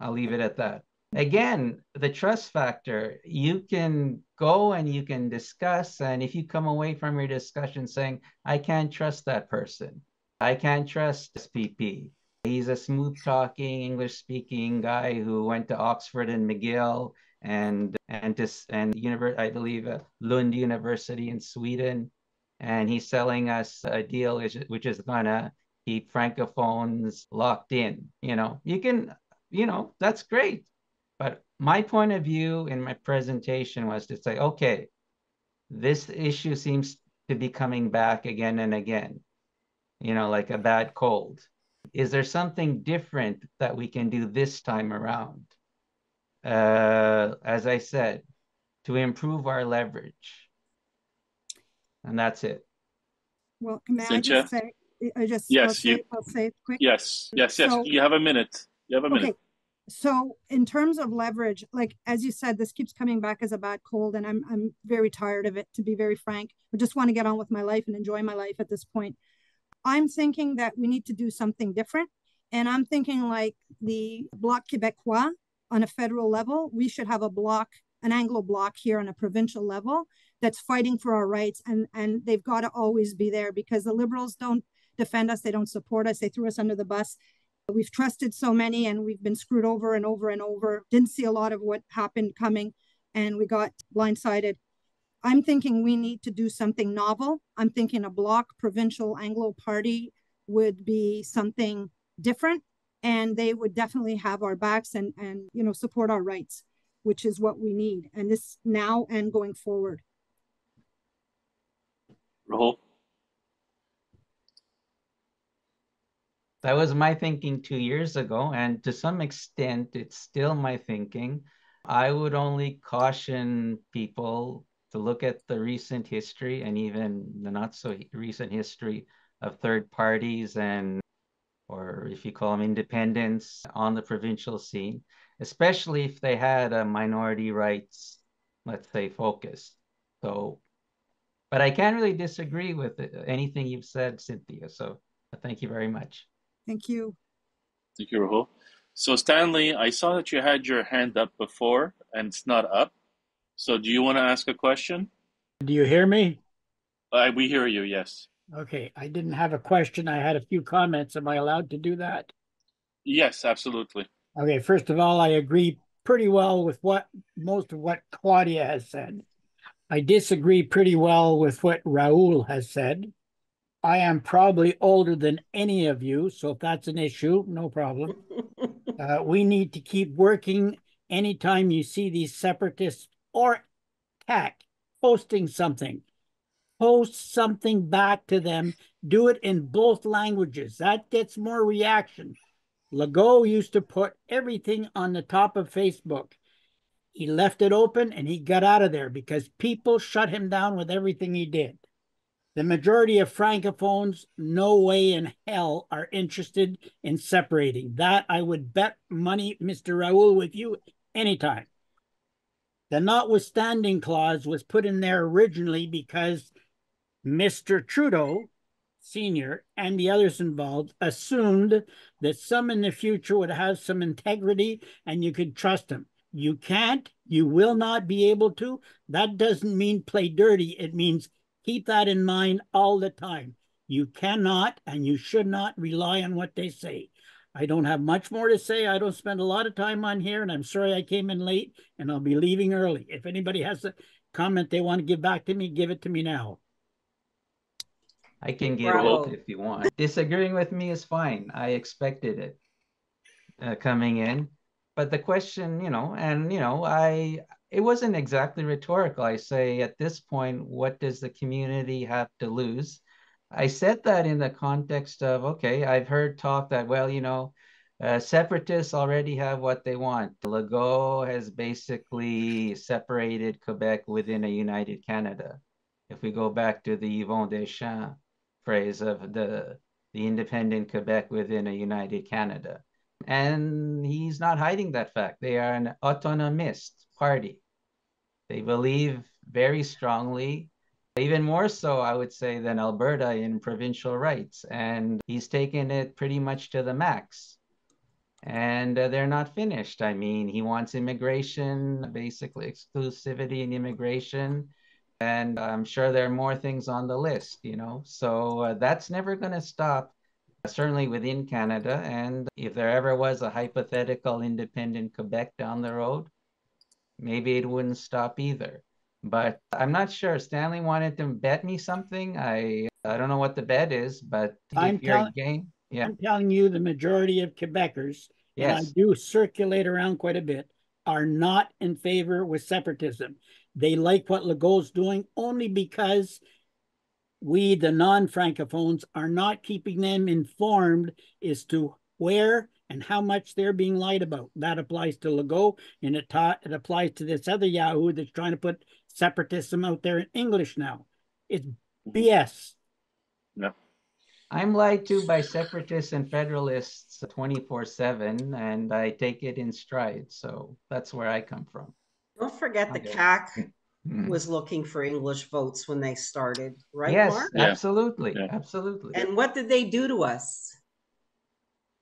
I'll leave it at that. Again, the trust factor, you can go and you can discuss. And if you come away from your discussion saying, I can't trust that person, I can't trust PSPP. He's a smooth talking, English speaking guy who went to Oxford and McGill and and to, and univer- I believe uh, Lund University in Sweden. And he's selling us a deal which, which is gonna keep francophones locked in. You know, you can, you know, that's great. But my point of view in my presentation was to say, okay, this issue seems to be coming back again and again, you know, like a bad cold. Is there something different that we can do this time around? Uh, as I said, to improve our leverage. And that's it. Well, may I just say? I just Yes, I'll say, you- I'll say it quick. Yes, yes, yes. So- you have a minute. You have a minute. Okay. So in terms of leverage, like as you said, this keeps coming back as a bad cold, and I'm I'm very tired of it, to be very frank. I just want to get on with my life and enjoy my life at this point. I'm thinking that we need to do something different. And I'm thinking like the Bloc Québécois on a federal level, we should have a block, an Anglo block here on a provincial level that's fighting for our rights. And, and they've got to always be there because the liberals don't defend us, they don't support us, they threw us under the bus. We've trusted so many and we've been screwed over and over and over. Didn't see a lot of what happened coming and we got blindsided. I'm thinking we need to do something novel. I'm thinking a block provincial Anglo party would be something different and they would definitely have our backs and and you know support our rights. which is what we need, and this now and going forward. Rahul? That was my thinking two years ago, and to some extent, it's still my thinking. I would only caution people to look at the recent history and even the not so recent history of third parties and or if you call them independents on the provincial scene, especially if they had a minority rights, let's say, focus. So, but I can't really disagree with anything you've said, Cynthia. So thank you very much. Thank you. Thank you, Rahul. So Stanley, I saw that you had your hand up before and it's not up. So do you want to ask a question? Do you hear me? Uh, we hear you, yes. Okay, I didn't have a question. I had a few comments. Am I allowed to do that? Yes, absolutely. Okay, first of all, I agree pretty well with what most of what Claudia has said. I disagree pretty well with what Rahul has said. I am probably older than any of you, so if that's an issue, no problem. uh, we need to keep working anytime you see these separatists or CAQ posting something post something back to them. Do it in both languages. That gets more reaction. Legault used to put everything on the top of Facebook. He left it open and he got out of there because people shut him down with everything he did. The majority of francophones, no way in hell, are interested in separating. That I would bet money, Mr. Rahul, with you anytime. The notwithstanding clause was put in there originally because Mr. Trudeau Sr. and the others involved assumed that some in the future would have some integrity and you could trust them. You can't, you will not be able to. That doesn't mean play dirty. It means keep that in mind all the time. You cannot and you should not rely on what they say. I don't have much more to say. I don't spend a lot of time on here, and I'm sorry I came in late and I'll be leaving early. If anybody has a comment they want to give back to me, give it to me now. I can get Bravo. it if you want. Disagreeing with me is fine. I expected it uh, coming in. But the question, you know, and, you know, I, it wasn't exactly rhetorical. I say at this point, what does the community have to lose? I said that in the context of, okay, I've heard talk that, well, you know, uh, separatists already have what they want. Legault has basically separated Quebec within a united Canada. If we go back to the Yvon Deschamps phrase of the the independent Quebec within a united Canada. And he's not hiding that fact. They are an autonomist party. They believe very strongly, even more so, I would say, than Alberta in provincial rights. And he's taken it pretty much to the max. And uh, they're not finished. I mean, he wants immigration, basically exclusivity in immigration and I'm sure there are more things on the list, you know. So uh, that's never going to stop, certainly within Canada. And if there ever was a hypothetical independent Quebec down the road, maybe it wouldn't stop either. But I'm not sure. Stanley wanted to bet me something. I I don't know what the bet is, but I'm if you're tell- game, yeah. I'm telling you, the majority of Quebecers, yes. and I do circulate around quite a bit, are not in favor with separatism. They like what Legault's doing only because we, the non-francophones, are not keeping them informed as to where and how much they're being lied about. That applies to Legault, and it, ta- it applies to this other Yahoo that's trying to put separatism out there in English now. It's BS. No. I'm lied to by separatists and federalists 24 7, and I take it in stride. So that's where I come from. Don't forget the CAQ hmm. was looking for English votes when they started, right? Yes, Mark? absolutely, yeah. absolutely. And what did they do to us?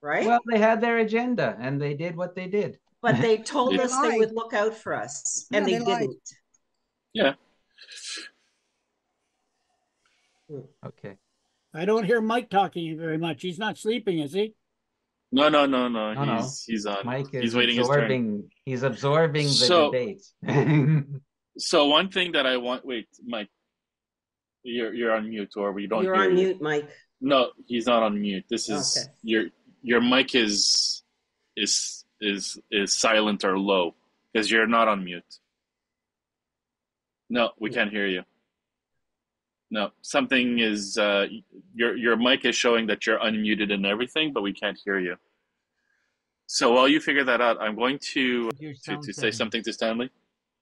Right? Well, they had their agenda and they did what they did. But they told us they would look out for us, and they, they didn't. Yeah. Okay. I don't hear Mike talking very much. He's not sleeping, is he? No, no, no, no. no he's he's on. Mike is he's waiting absorbing. His turn. He's absorbing the so, debate. so one thing that I want. Wait, Mike, you're you're on mute, or we don't. Hear. You're on you. mute, Mike. No, he's not on mute. This is okay. your your mic is is is is silent or low. Because you're not on mute. No, we can't hear you. No, something is uh, your your mic is showing that you're unmuted and everything, but we can't hear you. So while you figure that out, I'm going to to, to say something to Stanley.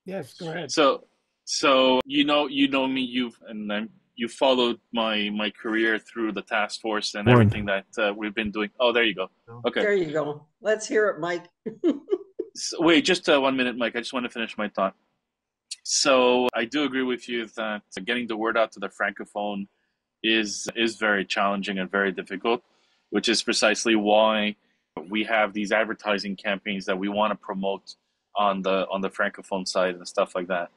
Yes, go ahead. So so you know you know me you've and I'm, you followed my my career through the task force and Warren. everything that uh, we've been doing. Oh, there you go. Okay. There you go. Let's hear it, Mike. So, wait, just uh, one minute, Mike. I just want to finish my thought. So I do agree with you that getting the word out to the francophone is is very challenging and very difficult, which is precisely why we have these advertising campaigns that we want to promote on the on the francophone side and stuff like that.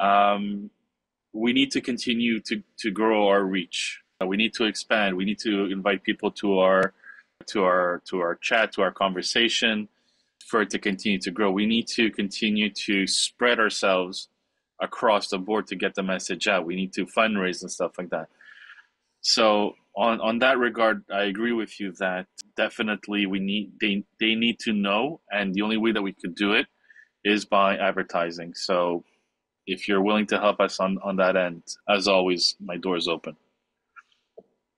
Um, we need to continue to to grow our reach. We need to expand. We need to invite people to our to our to our chat, to our conversation for it to continue to grow. We need to continue to spread ourselves across the board to get the message out. We need to fundraise and stuff like that. So on on that regard, I agree with you that definitely we need they they need to know, and the only way that we could do it is by advertising. So if you're willing to help us on on that end, as always, my door is open.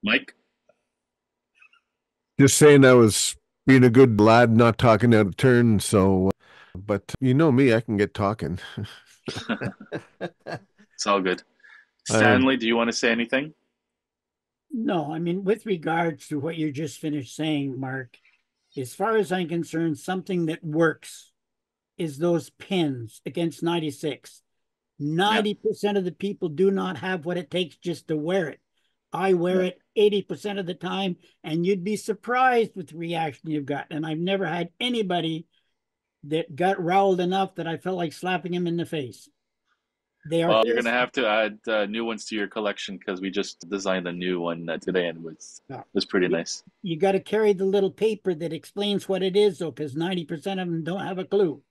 Mike. Just saying that was being a good lad, not talking out of turn. So, uh, but you know me, I can get talking. It's all good. Um, Stanley, do you want to say anything? No, I mean, with regards to what you just finished saying, Mark, as far as I'm concerned, something that works is those pins against 96. 90% of the people do not have what it takes just to wear it. I wear it 80% of the time, and you'd be surprised with the reaction you've got. And I've never had anybody that got riled enough that I felt like slapping him in the face. They are Well, you're gonna have to add uh, new ones to your collection because we just designed a new one uh, today and it was Yeah. was pretty nice. you got to carry the little paper that explains what it is, though, because 90% of them don't have a clue.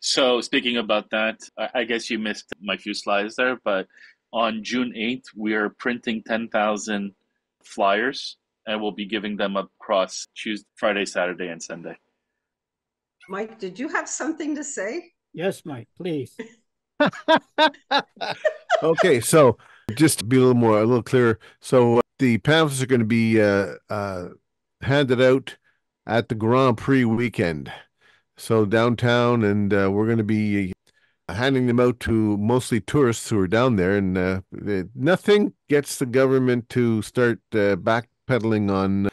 So speaking about that, I, I guess you missed my few slides there, but on June 8th, we are printing 10,000 flyers and we'll be giving them across Tuesday, Friday, Saturday, and Sunday. Mike, did you have something to say? Yes, Mike, please. okay, so just to be a little more, a little clearer. So uh, the pamphlets are going to be uh, uh, handed out at the Grand Prix weekend. So downtown, and uh, we're going to be handing them out to mostly tourists who are down there. And uh, nothing gets the government to start uh, backpedaling on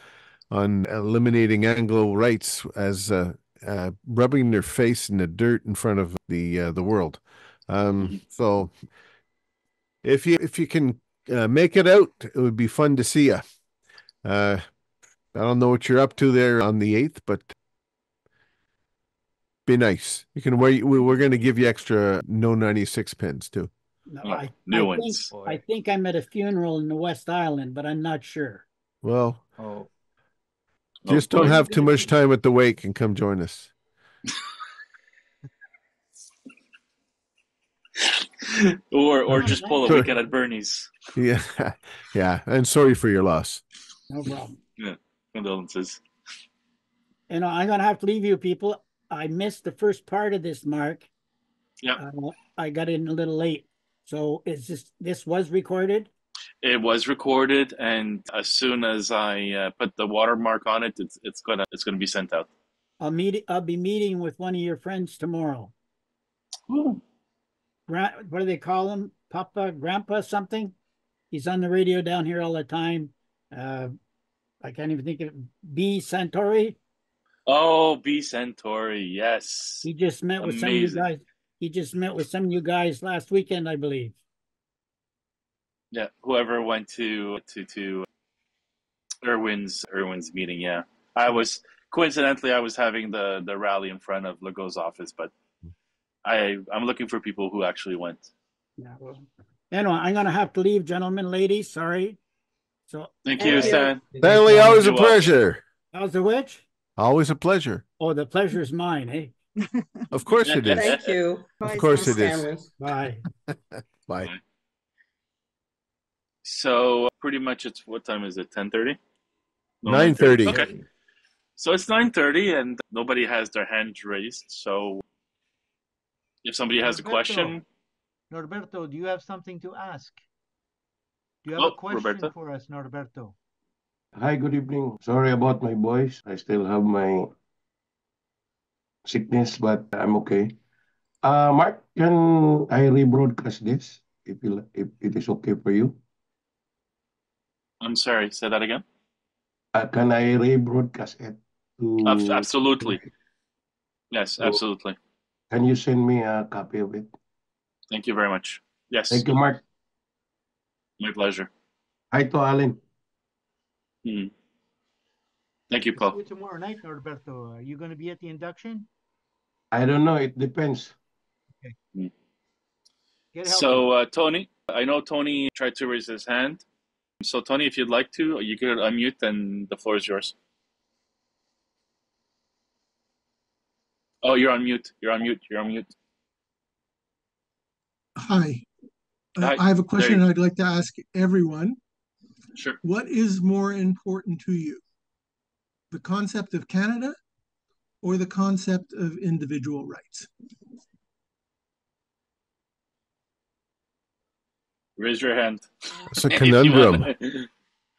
on eliminating Anglo rights as uh, uh, rubbing their face in the dirt in front of the uh, the world. Um, so if you if you can uh, make it out, it would be fun to see you. Uh, I don't know what you're up to there on the eighth, but be nice. You can wear. we- We're going to give you extra no ninety six pins too. No, Oh, I, new I ones. Think, I think I'm at a funeral in the West Island, but I'm not sure. Well, Oh, oh just Oh, don't boy. have too much time at the wake and come join us. or or just pull a weekend at Bernie's. Yeah, yeah. And sorry for your loss. No problem. Yeah, condolences. You know, I'm going to have to leave you people. I missed the first part of this, Mark. Yeah. Uh, I got in a little late. So is this, this was recorded? It was recorded, and as soon as I uh, put the watermark on it, it's it's gonna it's gonna be sent out. I'll meet, I'll be meeting with one of your friends tomorrow. Gra- what do they call him? Papa, Grandpa, something? He's on the radio down here all the time. Uh, I can't even think of B Santori. Oh, B Centauri, yes. He just met with some of you guys. He just met with some of you guys last weekend, I believe. Yeah, whoever went to to to Irwin's Irwin's meeting. Yeah, I was coincidentally I was having the the rally in front of Legault's office, but I I'm looking for people who actually went. Yeah. Well, anyway, I'm gonna have to leave, gentlemen, ladies. Sorry. So Thank Thank you, you. Stan. Stanley, always a You're welcome. pleasure. how's the witch? Always a pleasure. Oh, the pleasure is mine, eh? Of course it is. Thank you. Of course it is. Stanley. Bye. Bye. So pretty much it's what time is it? Ten thirty. Nine thirty. Okay. So it's nine thirty, and nobody has their hands raised. So if somebody has a question, Norberto, do you have something to ask? Do you have Oh, a question Roberto. for us, Norberto? Hi, good evening. Sorry about my voice. I still have my sickness, but I'm okay. Uh, Mark, can I rebroadcast this if you, if it is okay for you? I'm sorry, say that again. Uh, can I rebroadcast it to? Ab- absolutely. Yes, So- absolutely. Can you send me a copy of it? Thank you very much. Yes, Thank you, Mark. my pleasure. Hi to Allen. Hmm. Thank you, See Paul. you tomorrow night, Norberto. Are you going to be at the induction? I don't know. It depends. Get healthy. So, uh, Tony, I know Tony tried to raise his hand. So, Tony, if you'd like to, you could unmute and the floor is yours. Oh, you're on mute. You're on mute. You're on mute. Hi. Hi. I have a question I'd like to ask everyone. Sure. What is more important to you? The concept of Canada or the concept of individual rights? Raise your hand. It's a conundrum.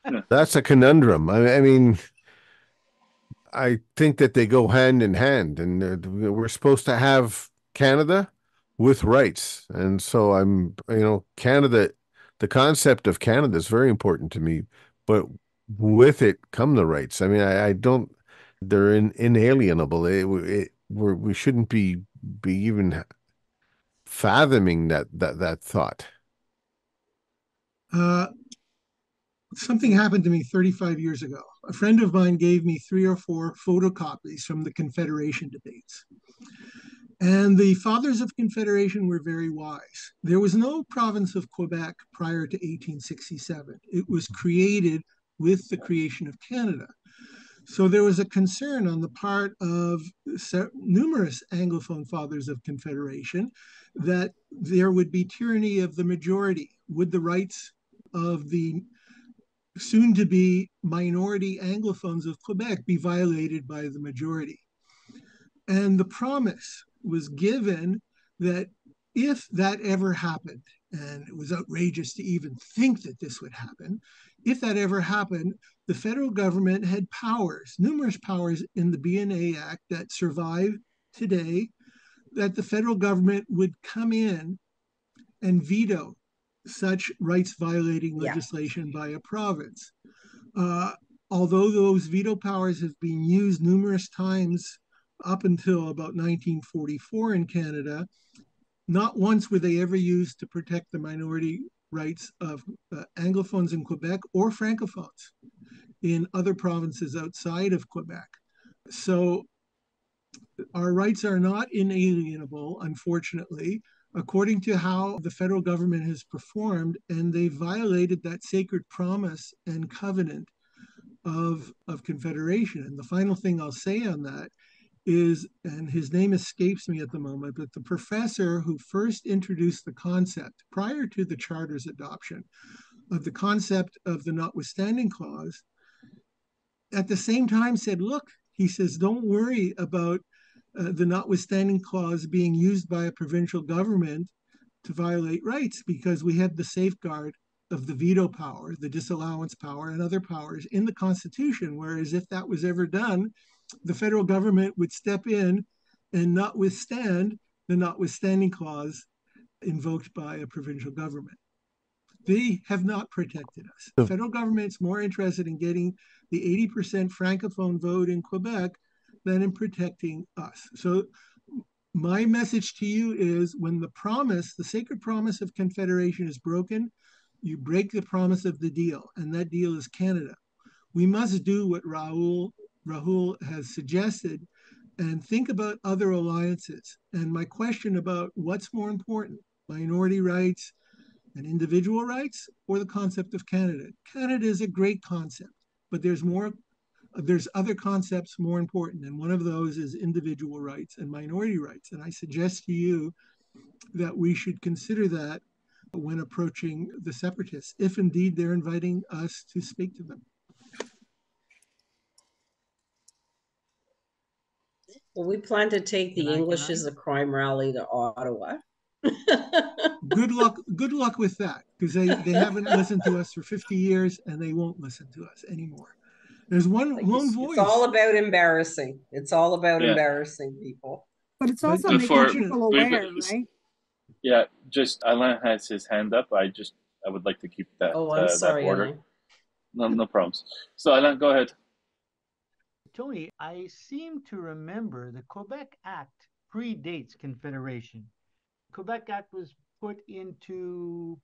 That's a conundrum. I, I mean, I think that they go hand in hand, and uh, we're supposed to have Canada with rights. And so I'm, you know, Canada, the concept of Canada is very important to me, but with it come the rights. I mean, I, I don't, they're in, inalienable. It, it, we're, we shouldn't be, be even fathoming that, that, that thought. Uh, something happened to me 35 years ago. A friend of mine gave me three or four photocopies from the Confederation debates. And the fathers of Confederation were very wise. There was no province of Quebec prior to 1867. It was created with the creation of Canada. So there was a concern on the part of numerous Anglophone fathers of Confederation that there would be tyranny of the majority. Would the rights of the soon to be minority Anglophones of Quebec be violated by the majority? And the promise was given that if that ever happened, and it was outrageous to even think that this would happen, if that ever happened, the federal government had powers, numerous powers in the BNA Act that survive today, that the federal government would come in and veto such rights violating Yeah. legislation by a province. Uh, although those veto powers have been used numerous times up until about 1944 in Canada, not once were they ever used to protect the minority rights of uh, Anglophones in Quebec or Francophones in other provinces outside of Quebec. So our rights are not inalienable, unfortunately, according to how the federal government has performed, and they violated that sacred promise and covenant of, of confederation. And the final thing I'll say on that is, and his name escapes me at the moment, but the professor who first introduced the concept prior to the charter's adoption of the concept of the notwithstanding clause, at the same time said, look, he says, don't worry about uh, the notwithstanding clause being used by a provincial government to violate rights because we have the safeguard of the veto power, the disallowance power, and other powers in the Constitution. Whereas if that was ever done, the federal government would step in and notwithstand the notwithstanding clause invoked by a provincial government. They have not protected us. The federal government's more interested in getting the 80% francophone vote in Quebec than in protecting us. So my message to you is when the promise, the sacred promise of confederation is broken, you break the promise of the deal, and that deal is Canada. We must do what Rahul Rahul has suggested and think about other alliances. And my question about what's more important, minority rights and individual rights or the concept of Canada? Canada is a great concept, but there's more there's other concepts more important and one of those is individual rights and minority rights and i suggest to you that we should consider that when approaching the separatists if indeed they're inviting us to speak to them Well, we plan to take the Can I- can English I? is a crime rally to Ottawa. Good luck. Good luck with that, because they, they haven't listened to us for 50 years, and they won't listen to us anymore. There's one Like, lone it's, voice. it's all about embarrassing. It's all about Yeah. embarrassing people. But it's also But making for- people wait, aware, but- right? Yeah, just Alan has his hand up. I just I would like to keep that Oh, I'm uh, sorry, that order. Alain. No, no problems. So Alan, go ahead. Tony, I seem to remember the Quebec Act predates Confederation. Quebec Act was put into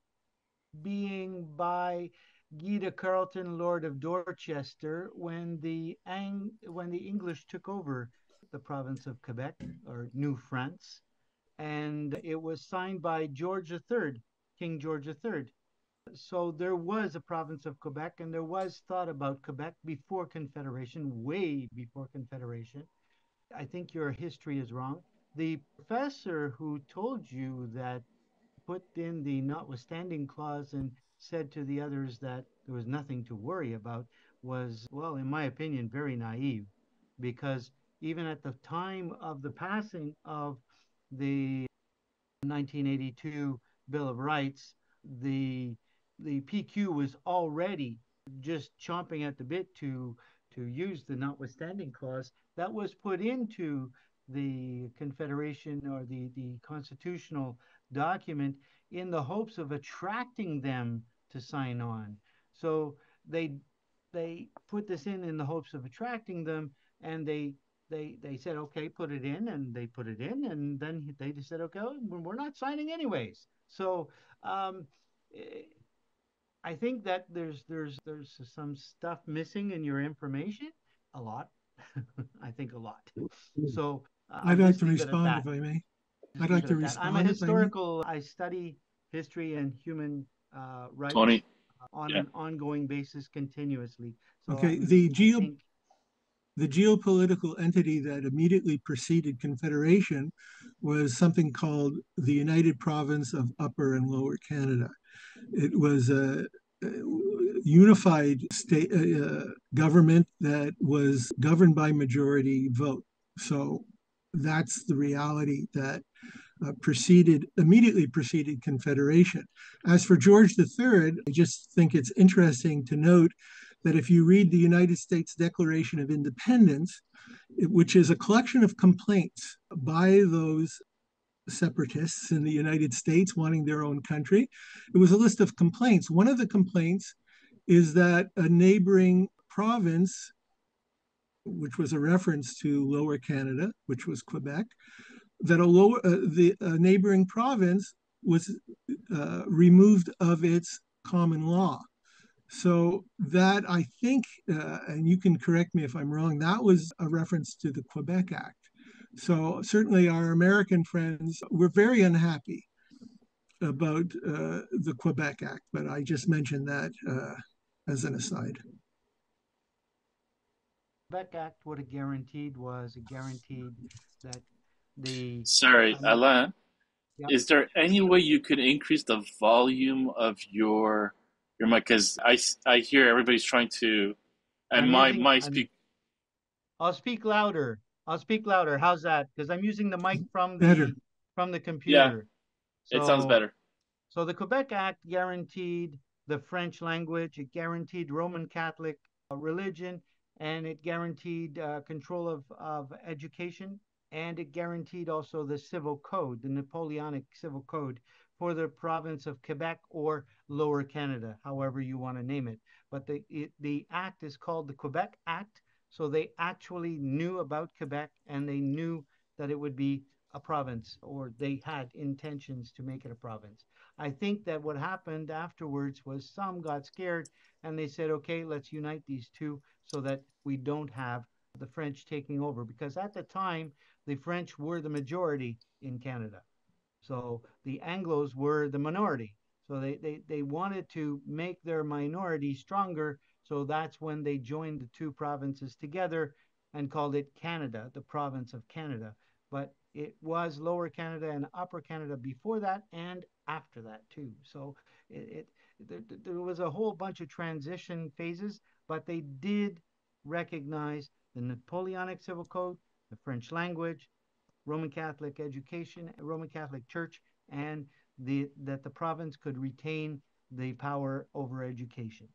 being by Guy de Carleton, Lord of Dorchester, when the Ang- when the English took over the province of Quebec or New France, and it was signed by George III, King George III. So there was a province of Quebec, and there was thought about Quebec before Confederation, way before Confederation. I think your history is wrong. The professor who told you that put in the notwithstanding clause and said to the others that there was nothing to worry about was, well, in my opinion, very naive because even at the time of the passing of the 1982 Bill of Rights, the the PQ was already just chomping at the bit to to use the notwithstanding clause that was put into the confederation or the the constitutional document in the hopes of attracting them to sign on. So they they put this in in the hopes of attracting them and they they they said okay put it in and they put it in and then they just said okay we're not signing anyways. So um I think that there's there's there's some stuff missing in your information. A lot, I think a lot. So uh, I'd like to leave it at respond if I may. I'd like to respond. I'm a respond if I historical. I study history and human uh, rights Tony. on Yeah. an ongoing basis continuously. So Okay, I'm- the geo the geopolitical entity that immediately preceded Confederation was something called the United Province of Upper and Lower Canada. It was a, unified state uh, government that was governed by majority vote. So that's the reality that uh, preceded immediately preceded Confederation. As for George III, I just think it's interesting to note that if you read the United States Declaration of Independence, which is a collection of complaints by those separatists in the United States wanting their own country, it was a list of complaints. One of the complaints is that a neighboring province, which was a reference to Lower Canada, which was Quebec, that a lower uh, the neighboring province was uh, removed of its common law. So that I think, uh, and you can correct me if I'm wrong, that was a reference to the Quebec Act. So certainly our American friends were very unhappy about uh, the Quebec Act, but I just mentioned that uh, as an aside. Quebec Act what it guaranteed was it guaranteed that the Sorry, um, Alain. yeah. Is there any way you could increase the volume of your your mic? Because I, I hear everybody's trying to, and I'm my using- my I'm- speak. I'll speak louder. I'll speak louder. How's that? Because I'm using the mic from the Better. from the computer. Yeah, It sounds better. So the Quebec Act guaranteed the French language, it guaranteed Roman Catholic uh, religion, and it guaranteed uh, control of, of education, and it guaranteed also the civil code, the Napoleonic civil code for the province of Quebec or Lower Canada, however you want to name it. But the it, the act is called the Quebec Act, so they actually knew about Quebec and they knew that it would be a province, or they had intentions to make it a province. I think that what happened afterwards was some got scared and they said, okay, let's unite these two so that we don't have the French taking over. Because at the time, the French were the majority in Canada. So the Anglos were the minority. So they, they, they wanted to make their minority stronger. So that's when they joined the two provinces together and called it Canada, the province of Canada. But it was Lower Canada and Upper Canada before that and after that too. So it, it there, there was a whole bunch of transition phases, but they did recognize the Napoleonic Civil Code, the French language, Roman Catholic education, Roman Catholic Church, and the that the province could retain the power over education.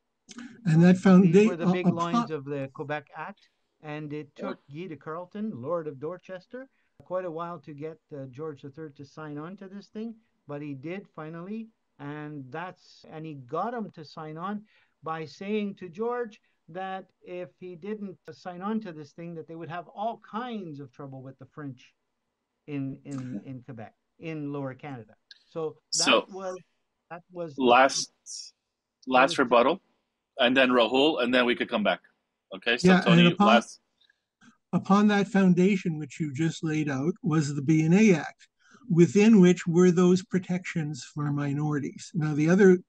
And that found These were the big lines of the Quebec Act, and it took Guy de Carleton, Lord of Dorchester, quite a while to get uh, George III to sign on to this thing, but he did finally, and that's and he got him to sign on by saying to George that if he didn't sign on to this thing, that they would have all kinds of trouble with the French in in in Quebec, in Lower Canada. So that So- was that was Last last rebuttal, and then Rahul, and then we could come back. Okay, so Yeah, Tony, upon- last. upon that foundation which you just laid out was the BNA Act, within which were those protections for minorities. Now, the other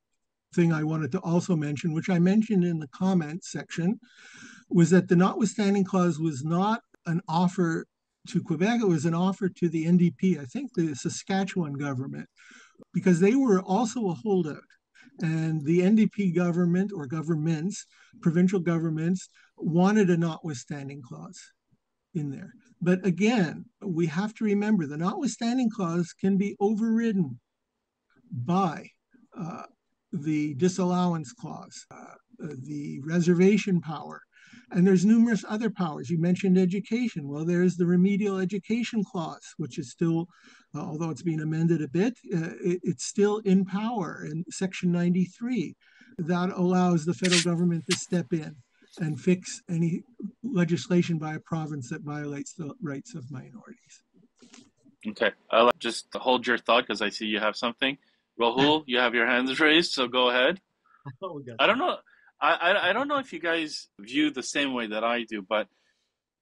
thing I wanted to also mention, which I mentioned in the comments section, was that the notwithstanding clause was not an offer to Quebec, it was an offer to the NDP, I think the Saskatchewan government, because they were also a holdout. And the NDP government or governments, provincial governments, wanted a notwithstanding clause in there. But again, we have to remember the notwithstanding clause can be overridden by uh, the disallowance clause, uh, the reservation power, and there's numerous other powers. You mentioned education. Well, there's the remedial education clause, which is still, uh, although it's been amended a bit, uh, it, it's still in power in Section 93 that allows the federal government to step in and fix any legislation by a province that violates the rights of minorities. Okay, I'll just hold your thought because I see you have something. Rahul, you have your hands raised, so go ahead. I don't know. I, I I don't know if you guys view the same way that I do, but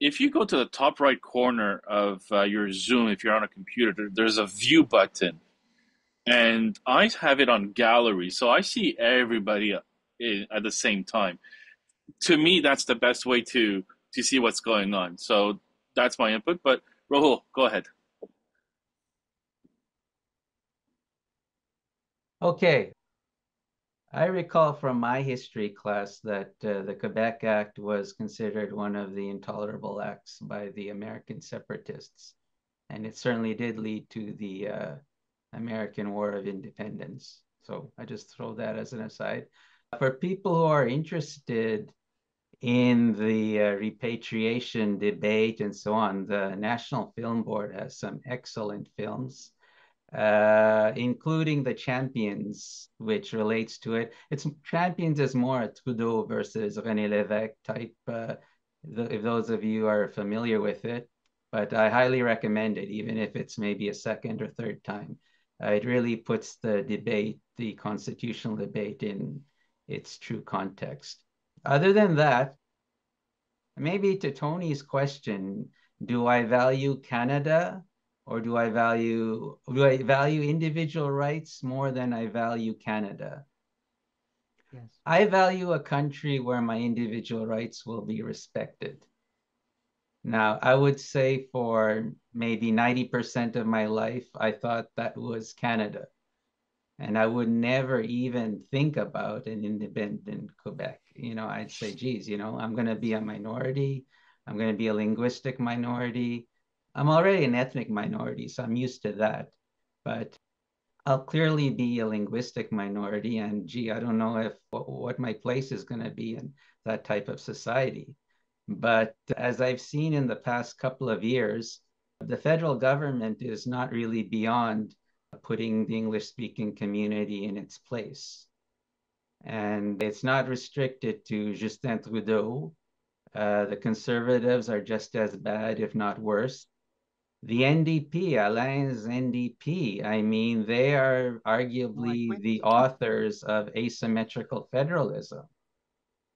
if you go to the top right corner of uh, your Zoom, if you're on a computer, there, there's a view button, and I have it on gallery, so I see everybody uh, at the same time. To me, that's the best way to to see what's going on. So that's my input. But Rahul, go ahead. Okay. I recall from my history class that uh, the Quebec Act was considered one of the intolerable acts by the American separatists. And it certainly did lead to the uh, American War of Independence. So I just throw that as an aside. For people who are interested in the uh, repatriation debate and so on, the National Film Board has some excellent films uh, including the champions, which relates to it. It's champions is more a Trudeau versus René Lévesque type. Uh, if those of you are familiar with it, but I highly recommend it, even if it's maybe a second or third time. Uh, it really puts the debate, the constitutional debate, in its true context. Other than that, maybe to Tony's question, do I value Canada or do I value do I value individual rights more than I value Canada? Yes. I value a country where my individual rights will be respected. Now, I would say for maybe 90% of my life, I thought that was Canada. And I would never even think about an independent Quebec. You know, I'd say, geez, you know, I'm going to be a minority. I'm going to be a linguistic minority. I'm already an ethnic minority, so I'm used to that. But I'll clearly be a linguistic minority, and gee, I don't know if what, my place is going to be in that type of society. But as I've seen in the past couple of years, the federal government is not really beyond putting the English speaking community in its place. And it's not restricted to Justin Trudeau. Uh, the conservatives are just as bad, if not worse. The NDP, Alain's NDP, I mean, they are arguably the authors of asymmetrical federalism,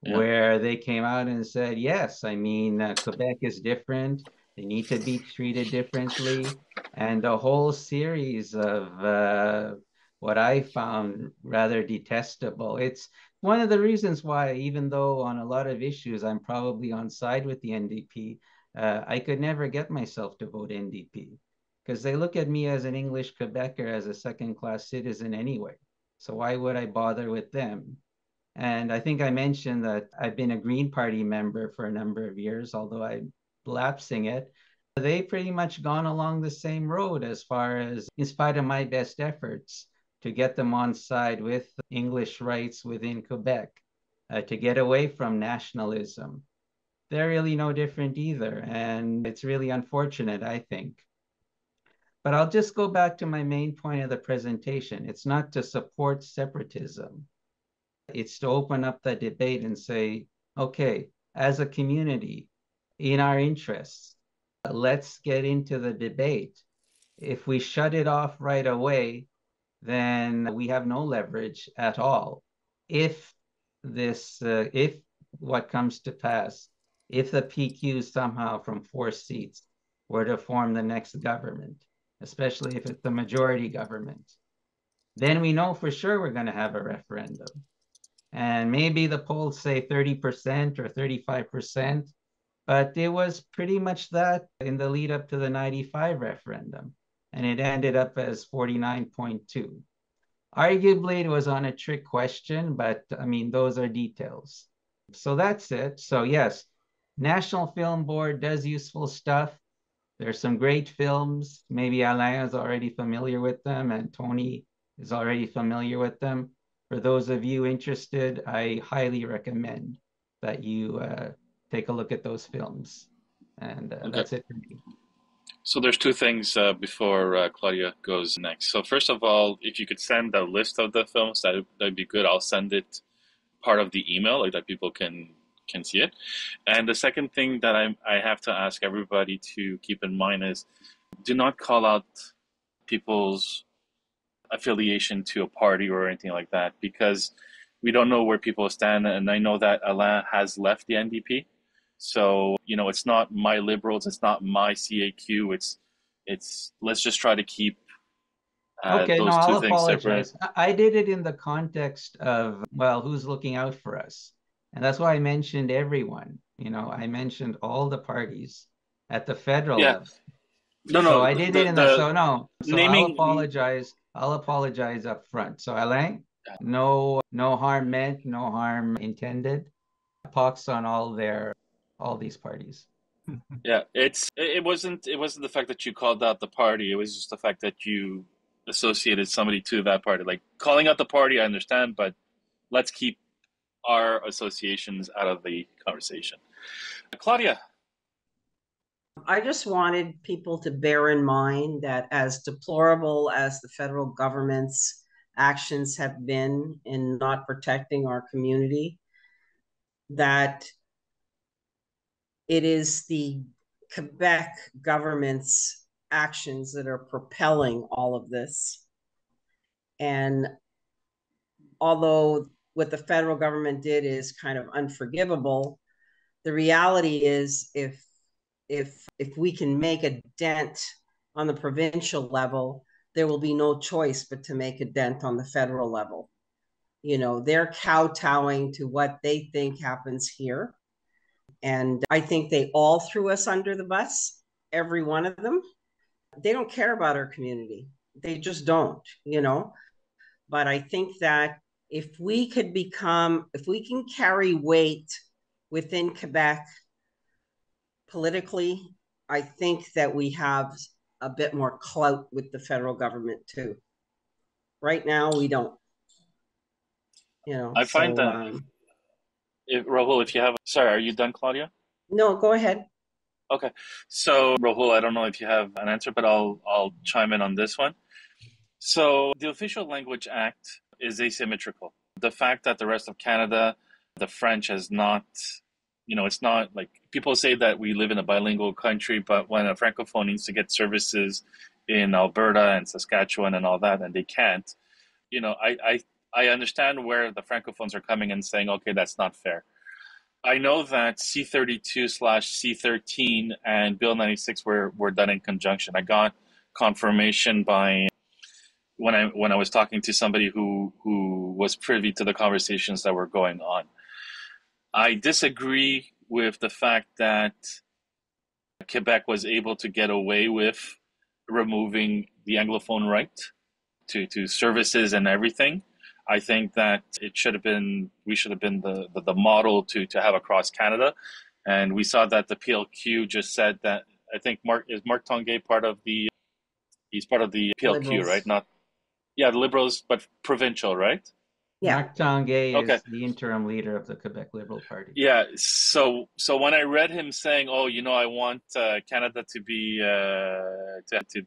Yeah. where they came out and said, yes, I mean, uh, Quebec is different. They need to be treated differently. And a whole series of uh, what I found rather detestable. It's one of the reasons why, even though on a lot of issues I'm probably on side with the NDP, uh, I could never get myself to vote NDP because they look at me as an English Quebecer, as a second class citizen anyway. So why would I bother with them? And I think I mentioned that I've been a Green Party member for a number of years, although I'm lapsing it. they pretty much gone along the same road as far as, in spite of my best efforts, to get them on side with English rights within Quebec, uh, to get away from nationalism. They're really no different either. And it's really unfortunate, I think. But I'll just go back to my main point of the presentation. It's not to support separatism. It's to open up the debate and say, okay, as a community, in our interests, let's get into the debate. If we shut it off right away, then we have no leverage at all. If this, uh, if what comes to pass, if the PQ somehow from four seats were to form the next government, especially if it's the majority government, then we know for sure we're going to have a referendum. And maybe the polls say 30% or 35%, but it was pretty much that in the lead up to the 95 referendum. And it ended up as 49.2. Arguably, it was on a trick question, but I mean, those are details. So that's it. So, yes, National Film Board does useful stuff. There's some great films. Maybe Alain is already familiar with them, and Tony is already familiar with them. For those of you interested, I highly recommend that you uh, take a look at those films. And uh, okay. that's it for me. So there's two things uh, before uh, Claudia goes next. So first of all, if you could send a list of the films, that that'd be good. I'll send it part of the email, like that people can can see it. And the second thing that I I have to ask everybody to keep in mind is, do not call out people's affiliation to a party or anything like that because we don't know where people stand. And I know that Alain has left the NDP. So, you know, it's not my liberals, it's not my CAQ, it's it's let's just try to keep uh, okay, no, I'll apologize. Separate. I did it in the context of well, who's looking out for us, and that's why I mentioned everyone. You know, I mentioned all the parties at the federal yeah. level. No, no. So I did the, it in the, the so no. So naming... I'll apologize. I'll apologize up front. So Alain, no, no harm meant, no harm intended. Pox on all their all these parties. yeah, it's it wasn't it wasn't the fact that you called out the party. It was just the fact that you associated somebody to that party. Like calling out the party, I understand, but let's keep our associations out of the conversation. Claudia. I just wanted people to bear in mind that as deplorable as the federal government's actions have been in not protecting our community, that it is the Quebec government's actions that are propelling all of this. And although what the federal government did is kind of unforgivable, the reality is if if if we can make a dent on the provincial level, there will be no choice but to make a dent on the federal level. You know, they're kowtowing to what they think happens here. And I think they all threw us under the bus, every one of them. They don't care about our community. They just don't, you know. But I think that if we could become, if we can carry weight within Quebec politically, I think that we have a bit more clout with the federal government too. Right now, we don't. You know, I find so, that um, if, Rahul, if you have, sorry, are you done, Claudia? No, go ahead. Okay, so Rahul, I don't know if you have an answer, but I'll I'll chime in on this one. So the Official Language Act is asymmetrical. The fact that the rest of Canada, the French has not, you know, it's not like people say that we live in a bilingual country, but when a francophone needs to get services in Alberta and Saskatchewan and all that, and they can't, you know, I I I understand where the francophones are coming and saying, okay, that's not fair. I know that C32 slash C13 and Bill 96 were, were done in conjunction. I got confirmation by when I when I was talking to somebody who who was privy to the conversations that were going on. I disagree with the fact that Quebec was able to get away with removing the Anglophone right to, to services and everything. I think that it should have been we should have been the, the, the model to to have across Canada, and we saw that the PLQ just said that I think Mark is Marc Tanguay part of the. He's part of the PLQ, Liberals. right? Not. Yeah, the Liberals, but provincial, right? Yeah. Marc Tanguay Okay. is the interim leader of the Quebec Liberal Party. Yeah. So so when I read him saying, "Oh, you know, I want uh, Canada to be uh, to, to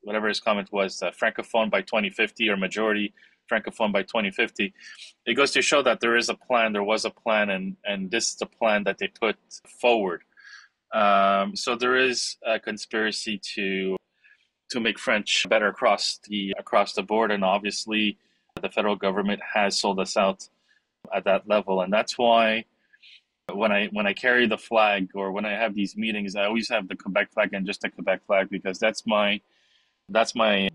whatever his comment was, uh, francophone by 2050 or majority francophone by 2050," it goes to show that there is a plan. There was a plan, and and this is the plan that they put forward. Um, so there is a conspiracy to to make French better across the across the board, and obviously the federal government has sold us out at that level, and that's why when I when I carry the flag or when I have these meetings, I always have the Quebec flag and just the Quebec flag because that's my that's my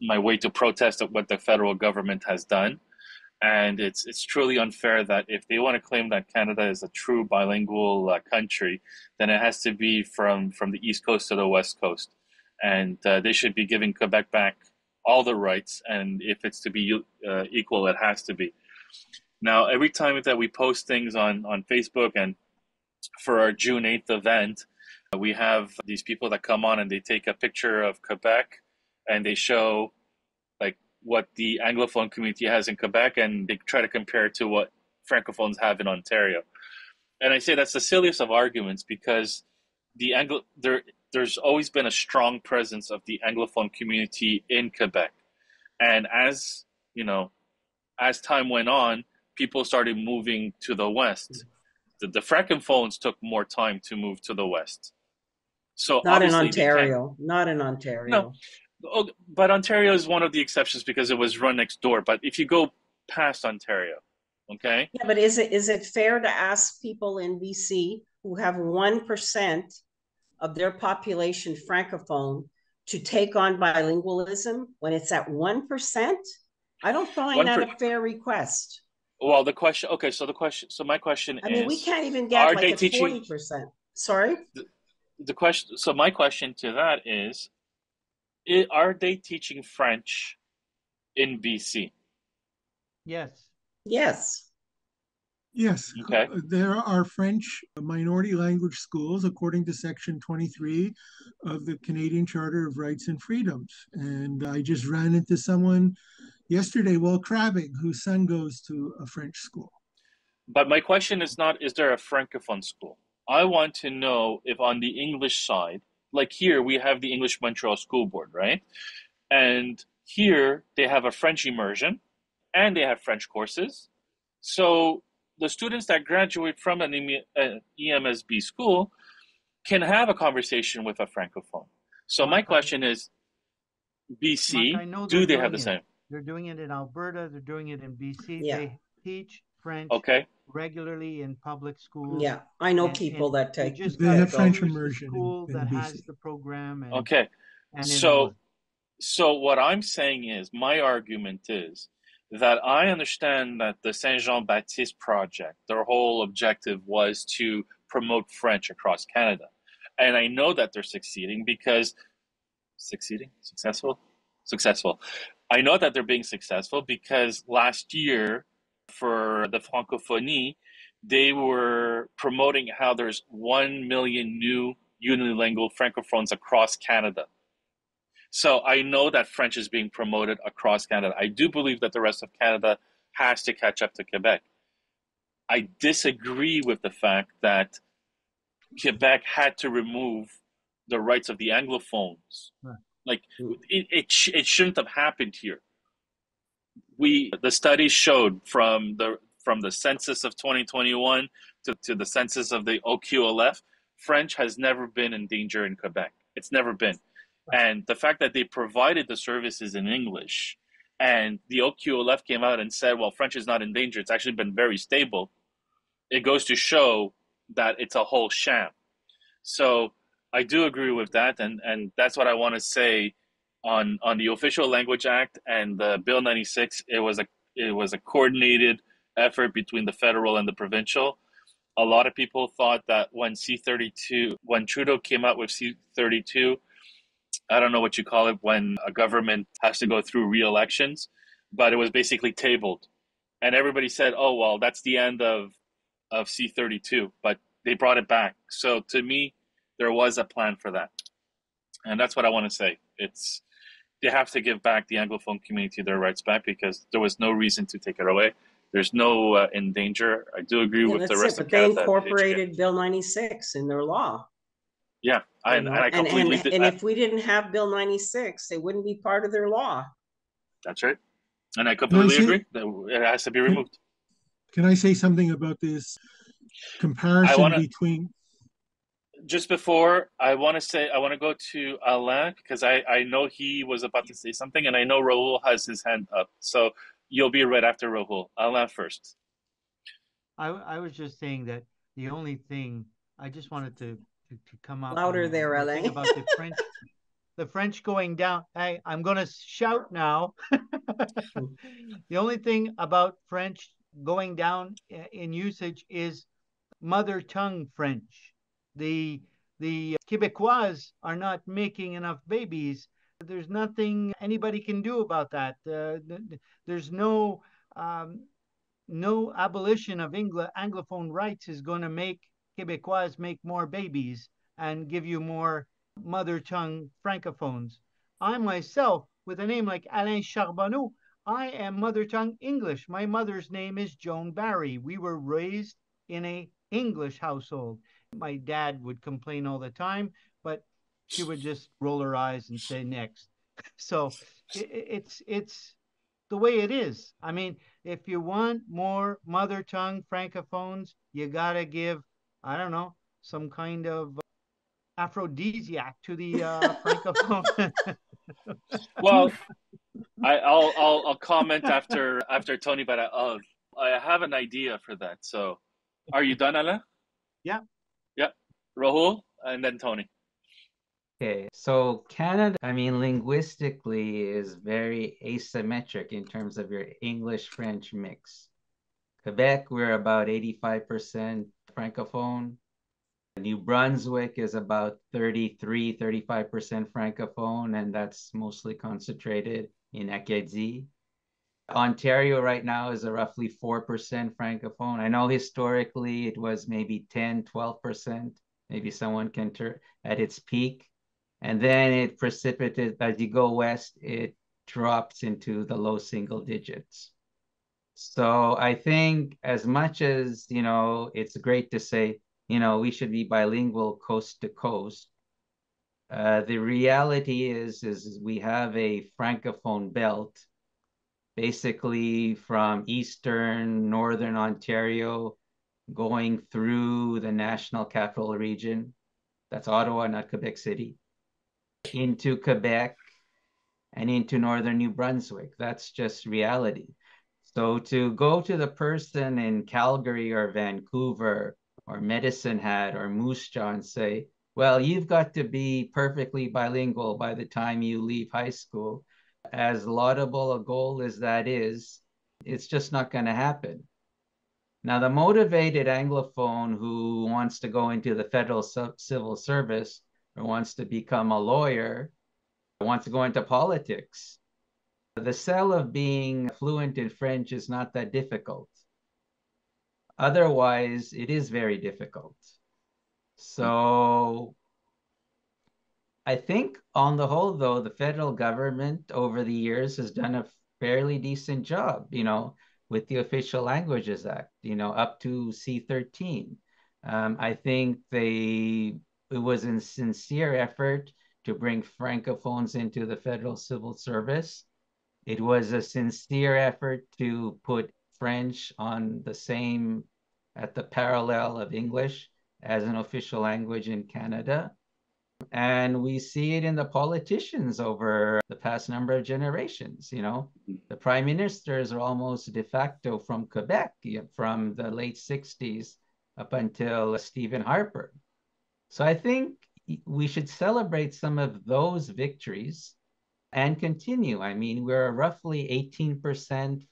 my way to protest at what the federal government has done. And it's it's truly unfair that if they want to claim that Canada is a true bilingual uh, country, then it has to be from from the east coast to the west coast, and uh, they should be giving Quebec back all the rights. And if it's to be uh, equal, it has to be. Now, every time that we post things on, on Facebook and for our June 8th event, we have these people that come on and they take a picture of Quebec and they show like what the Anglophone community has in Quebec and they try to compare it to what Francophones have in Ontario. And I say that's the silliest of arguments because the Anglo there there's always been a strong presence of the Anglophone community in Quebec. And as you know, as time went on, people started moving to the west. Mm-hmm. The, the francophones took more time to move to the west. So Not in obviously they can't- Ontario. Not in Ontario. Oh, but Ontario is one of the exceptions because it was run next door. But if you go past Ontario, okay, Yeah, but is it is it fair to ask people in BC who have one percent of their population francophone to take on bilingualism when it's at one percent? I don't find One that a fair request. well, the question, okay, so the question, so my question I is, mean, we can't even are get they like a teaching- forty percent. Sorry. the question, so my question to that is, i are they teaching French in BC? Yes. Yes. Yes, Okay. uh, there are French minority language schools according to Section 23 of the Canadian Charter of Rights and Freedoms. And I just ran into someone yesterday while crabbing whose son goes to a French school. But my question is not, is there a francophone school? I want to know if on the English side, like here, we have the English Montreal School Board, right? And here they have a French immersion and they have French courses. So the students that graduate from an uh, EMSB school can have a conversation with a francophone. So my question is, BC, Mark, I know do they're have doing the it. same? They're doing it in Alberta. They're doing it in BC. Yeah. They teach French Okay. regularly in public schools. Yeah, I know And- people and that you take. just They have French immersion in- School in that BC. has the program. And, Okay. and So, so what I'm saying is, my argument is that I understand that the Saint Jean Baptiste project, their whole objective was to promote French across Canada, and I know that they're succeeding because succeeding, successful, successful. I know that they're being successful because last year for the Francophonie, they were promoting how there's one million new unilingual francophones across Canada. So I know that French is being promoted across Canada. I do believe that the rest of Canada has to catch up to Quebec. I disagree with the fact that Quebec had to remove the rights of the Anglophones. Right. Like it, it, sh- it shouldn't have happened here. We the studies showed from the from the census of 2021 to, to the census of the OQLF, French has never been in danger in Quebec. It's never been. And the fact that they provided the services in English and the OQLF came out and said, well, French is not in danger, it's actually been very stable, it goes to show that it's a whole sham. So I do agree with that. And, and that's what I want to say on, on the Official Language Act and the Bill 96. It was a, it was a coordinated effort between the federal and the provincial. A lot of people thought that when C32, when Trudeau came out with C32, I don't know what you call it when a government has to go through re-elections, but it was basically tabled, and everybody said, "Oh well, that's the end of of C thirty two," but they brought it back. So to me, there was a plan for that. And that's what I want to say. It's they have to give back the Anglophone community their rights back because there was no reason to take it away. There's no uh, in danger. I do agree Yeah, with the rest it, of but they incorporated Bill 96 in their law. Yeah, I, you and? I completely and, did and that. if we didn't have Bill 96, it wouldn't be part of their law. That's right. And I completely see- agree that it has to be removed. Can I say something about this comparison wanna- between? Just before, I want to say, I want to go to Alain because I, I know he was about to say something, and I know Rahul has his hand up. So you'll be right after Rahul. Alain first. I, I was just saying that the only thing I just wanted to to, to come up Louder and- there, and about the French the French going down. Hey, I'm gonna shout now. the only thing about French going down in usage is mother tongue French. The the Quebecois are not making enough babies. There's nothing anybody can do about that. Uh, th- th- there's no um, no abolition of Anglo- Anglophone rights is going to make Quebecois make more babies and give you more mother tongue francophones. I myself, with a name like Alain Charbonneau, I am mother tongue English. My mother's name is Joan Barry. We were raised in a English household. My dad would complain all the time, but she would just roll her eyes and say next. So it's it's the way it is. I mean, if you want more mother tongue francophones, you gotta give, I don't know, some kind of aphrodisiac to the uh, francophone. Well, I, I'll, I'll I'll comment after after Tony, but I uh, I have an idea for that. So, are you done, Alain? Yeah. Yeah. Rahul and then Tony. Okay, so Canada, I mean, linguistically is very asymmetric in terms of your English-French mix. Quebec, we're about 85% Francophone. New Brunswick is about 33, 35% Francophone, and that's mostly concentrated in Acadie. Ontario right now is a roughly 4% Francophone. I know historically it was maybe 10, 12%. Maybe someone can turn at its peak. And then it precipitated, as you go west, it drops into the low single digits. So I think as much as, you know, it's great to say, you know, we should be bilingual coast to coast. Uh, the reality is, is we have a francophone belt, basically from eastern, northern Ontario, going through the national capital region. That's Ottawa, not Quebec City, into Quebec and into northern New Brunswick. That's just reality. So to go to the person in Calgary or Vancouver or Medicine Hat or Moose Jaw and say, well, you've got to be perfectly bilingual by the time you leave high school. As laudable a goal as that is, it's just not going to happen. Now, the motivated Anglophone who wants to go into the federal civil service or wants to become a lawyer, wants to go into politics, the sell of being fluent in French is not that difficult. Otherwise, it is very difficult. So I think on the whole, though, the federal government over the years has done a fairly decent job, you know, with the Official Languages Act, you know, up to C13. Um, I think they it was a sincere effort to bring francophones into the federal civil service. It was a sincere effort to put French on the same at the parallel of English as an official language in Canada. And we see it in the politicians over the past number of generations. You know, mm-hmm. the prime ministers are almost de facto from Quebec from the late 60s up until Stephen Harper. So I think we should celebrate some of those victories and continue. I mean, we're roughly 18%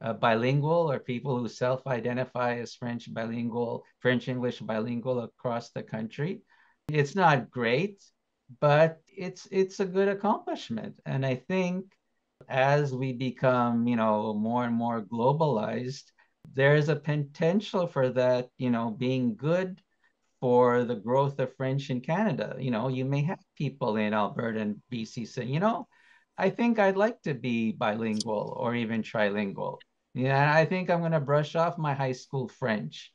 uh, bilingual or people who self identify as French bilingual, French English bilingual across the country. It's not great, but it's it's a good accomplishment. And I think as we become, you know, more and more globalized, there's a potential for that, you know, being good for the growth of French in Canada. You know, you may have people in Alberta and BC saying, you know, I think I'd like to be bilingual or even trilingual. Yeah, I think I'm going to brush off my high school French.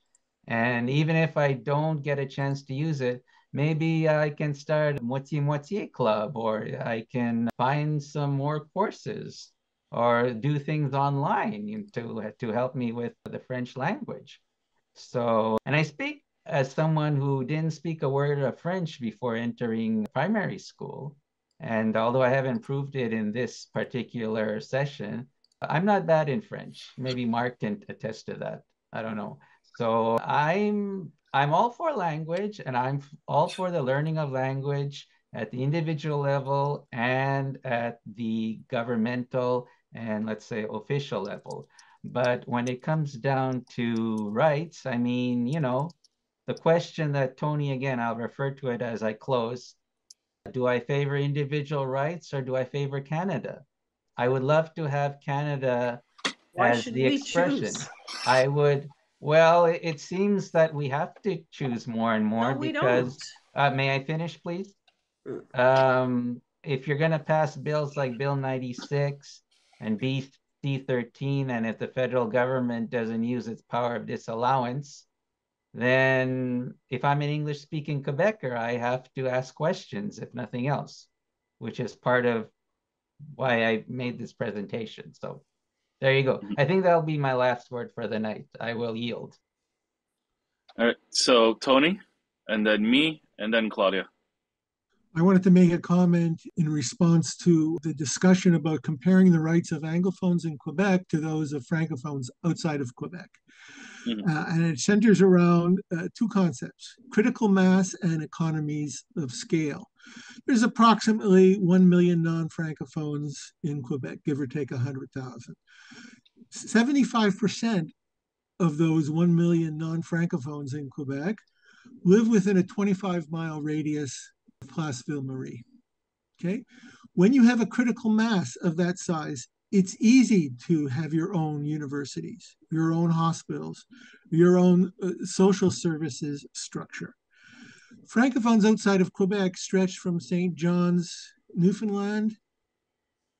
And even if I don't get a chance to use it, maybe I can start a Moitié Moitié club or I can find some more courses or do things online to, to help me with the French language. So, and I speak as someone who didn't speak a word of French before entering primary school. And although I haven't proved it in this particular session, I'm not bad in French. Maybe Mark can attest to that. I don't know. So I'm I'm all for language and I'm all for the learning of language at the individual level and at the governmental and let's say official level. But when it comes down to rights, I mean, you know, the question that Tony, again, I'll refer to it as I close. Do I favor individual rights or do I favor Canada? I would love to have Canada Why as the expression. choose? I would, well, it, it seems that we have to choose more and more No, we because, don't. uh, may I finish, please? Mm. Um, if you're gonna pass bills like Bill ninety-six and BC thirteen, and if the federal government doesn't use its power of disallowance, then if I'm an English-speaking Quebecer, I have to ask questions, if nothing else, which is part of why I made this presentation. So there you go. Mm-hmm. I think that'll be my last word for the night. I will yield. All right. So Tony, and then me, and then Claudia. I wanted to make a comment in response to the discussion about comparing the rights of Anglophones in Quebec to those of Francophones outside of Quebec. Mhm. Uh, and it centers around uh, two concepts critical mass and economies of scale. There's approximately 1 million non Francophones in Quebec, give or take 100,000. 75% of those 1 million non Francophones in Quebec live within a 25 mile radius of Place Ville Marie. Okay. When you have a critical mass of that size, it's easy to have your own universities, your own hospitals, your own uh, social services structure. Francophones outside of Quebec stretch from St. John's, Newfoundland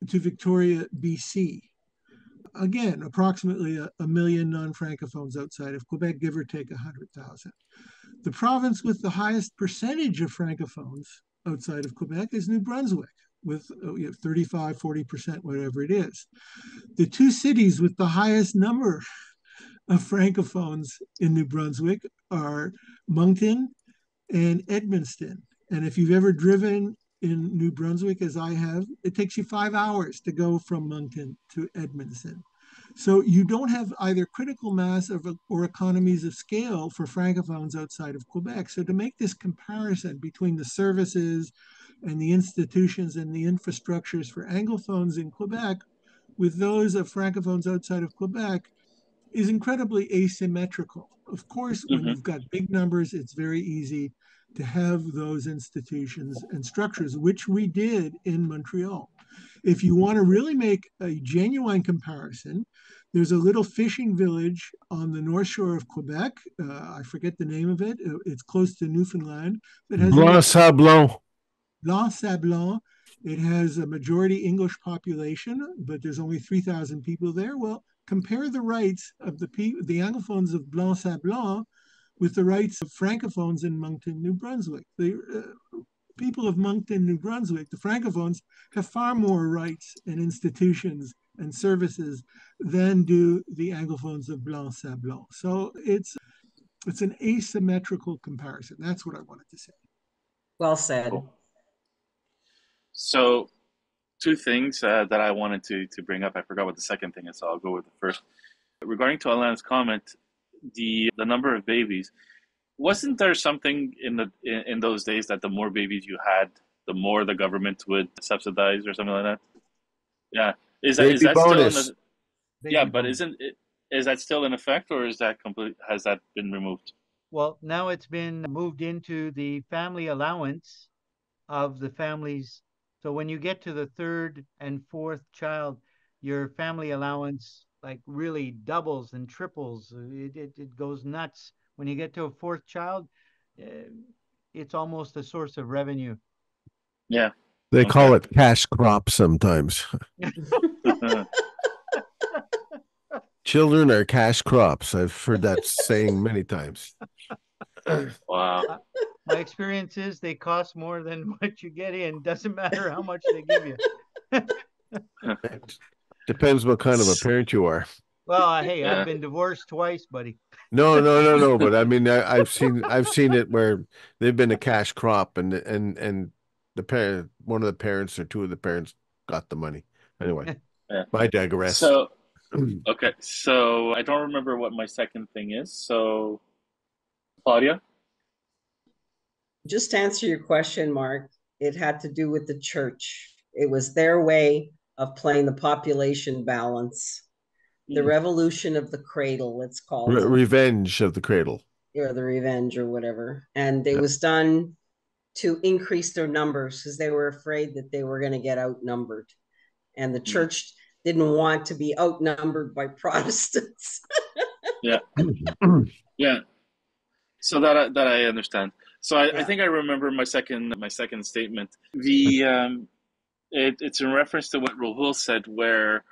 to Victoria, BC. Again, approximately a, a million non Francophones outside of Quebec, give or take 100,000. The province with the highest percentage of Francophones outside of Quebec is New Brunswick, with uh, you know, 35, 40%, whatever it is. The two cities with the highest number of Francophones in New Brunswick are Moncton and Edmundston. And if you've ever driven in New Brunswick, as I have, it takes you five hours to go from Moncton to Edmundston. So you don't have either critical mass or economies of scale for Francophones outside of Quebec. So to make this comparison between the services and the institutions and the infrastructures for Anglophones in Quebec with those of Francophones outside of Quebec is incredibly asymmetrical. Of course, when Mhm. you've got big numbers, it's very easy to have those institutions and structures, which we did in Montreal. If you want to really make a genuine comparison, there's a little fishing village on the north shore of Quebec. Uh, I forget the name of it. Uh, It's close to Newfoundland. That has Blanc Sablon. Blanc Sablon. It has a majority English population, but there's only 3,000 people there. Well, compare the rights of the pe- the Anglophones of Blanc Sablon with the rights of Francophones in Moncton, New Brunswick. The uh, people of Moncton, New Brunswick, the Francophones, have far more rights and institutions and services than do the Anglophones of Blanc Sablon. So it's it's an asymmetrical comparison. That's what I wanted to say. Well said. Cool. So, two things uh, that I wanted to to bring up. I forgot what the second thing is, so I'll go with the first. Regarding to Alain's comment, the the number of babies, wasn't there something in the in, in those days that the more babies you had, the more the government would subsidize or something like that? Yeah, is that is Baby that still in the, yeah? Baby But isn't it is that still in effect or is that complete? Has that been removed? Well, now it's been moved into the family allowance of the families. So when you get to the third and fourth child, your family allowance like really doubles and triples. It, it, it goes nuts. When you get to a fourth child, uh, it's almost a source of revenue. Yeah. They Okay. call it cash crop sometimes. Children are cash crops. I've heard that saying many times. wow. My experience is they cost more than what you get in. Doesn't matter how much they give you. Depends what kind of a parent you are. Well, uh, hey, Yeah. I've been divorced twice, buddy. No, no, no, no. But I mean, I, I've seen, I've seen it where they've been a cash crop, and and and the parent, one of the parents or two of the parents got the money. Anyway, Yeah. I digress. So, okay. So I don't remember what my second thing is. So, Claudia? Just to answer your question, Mark, it had to do with the church. It was their way of playing the population balance, the Mm. revolution of the cradle, it's called Re- revenge of the cradle. or the revenge or whatever. And it was done to increase their numbers because they were afraid that they were going to get outnumbered. And the church didn't want to be outnumbered by Protestants. Yeah. Yeah. So that I, that I understand. So I, I think I remember my second my second statement. The um, it, it's in reference to what Rahul said, where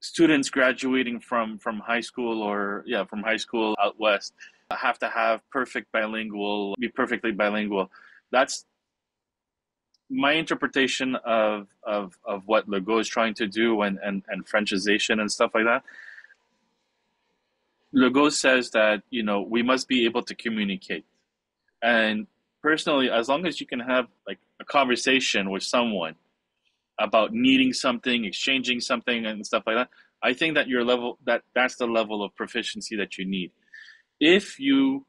students graduating from from high school or yeah from high school out west have to have perfect bilingual be perfectly bilingual. That's my interpretation of of of what Legault is trying to do and and and Frenchization and stuff like that. Legault says that you know we must be able to communicate, and personally, as long as you can have like a conversation with someone about needing something, exchanging something, and stuff like that, I think that your level that that's the level of proficiency that you need. If you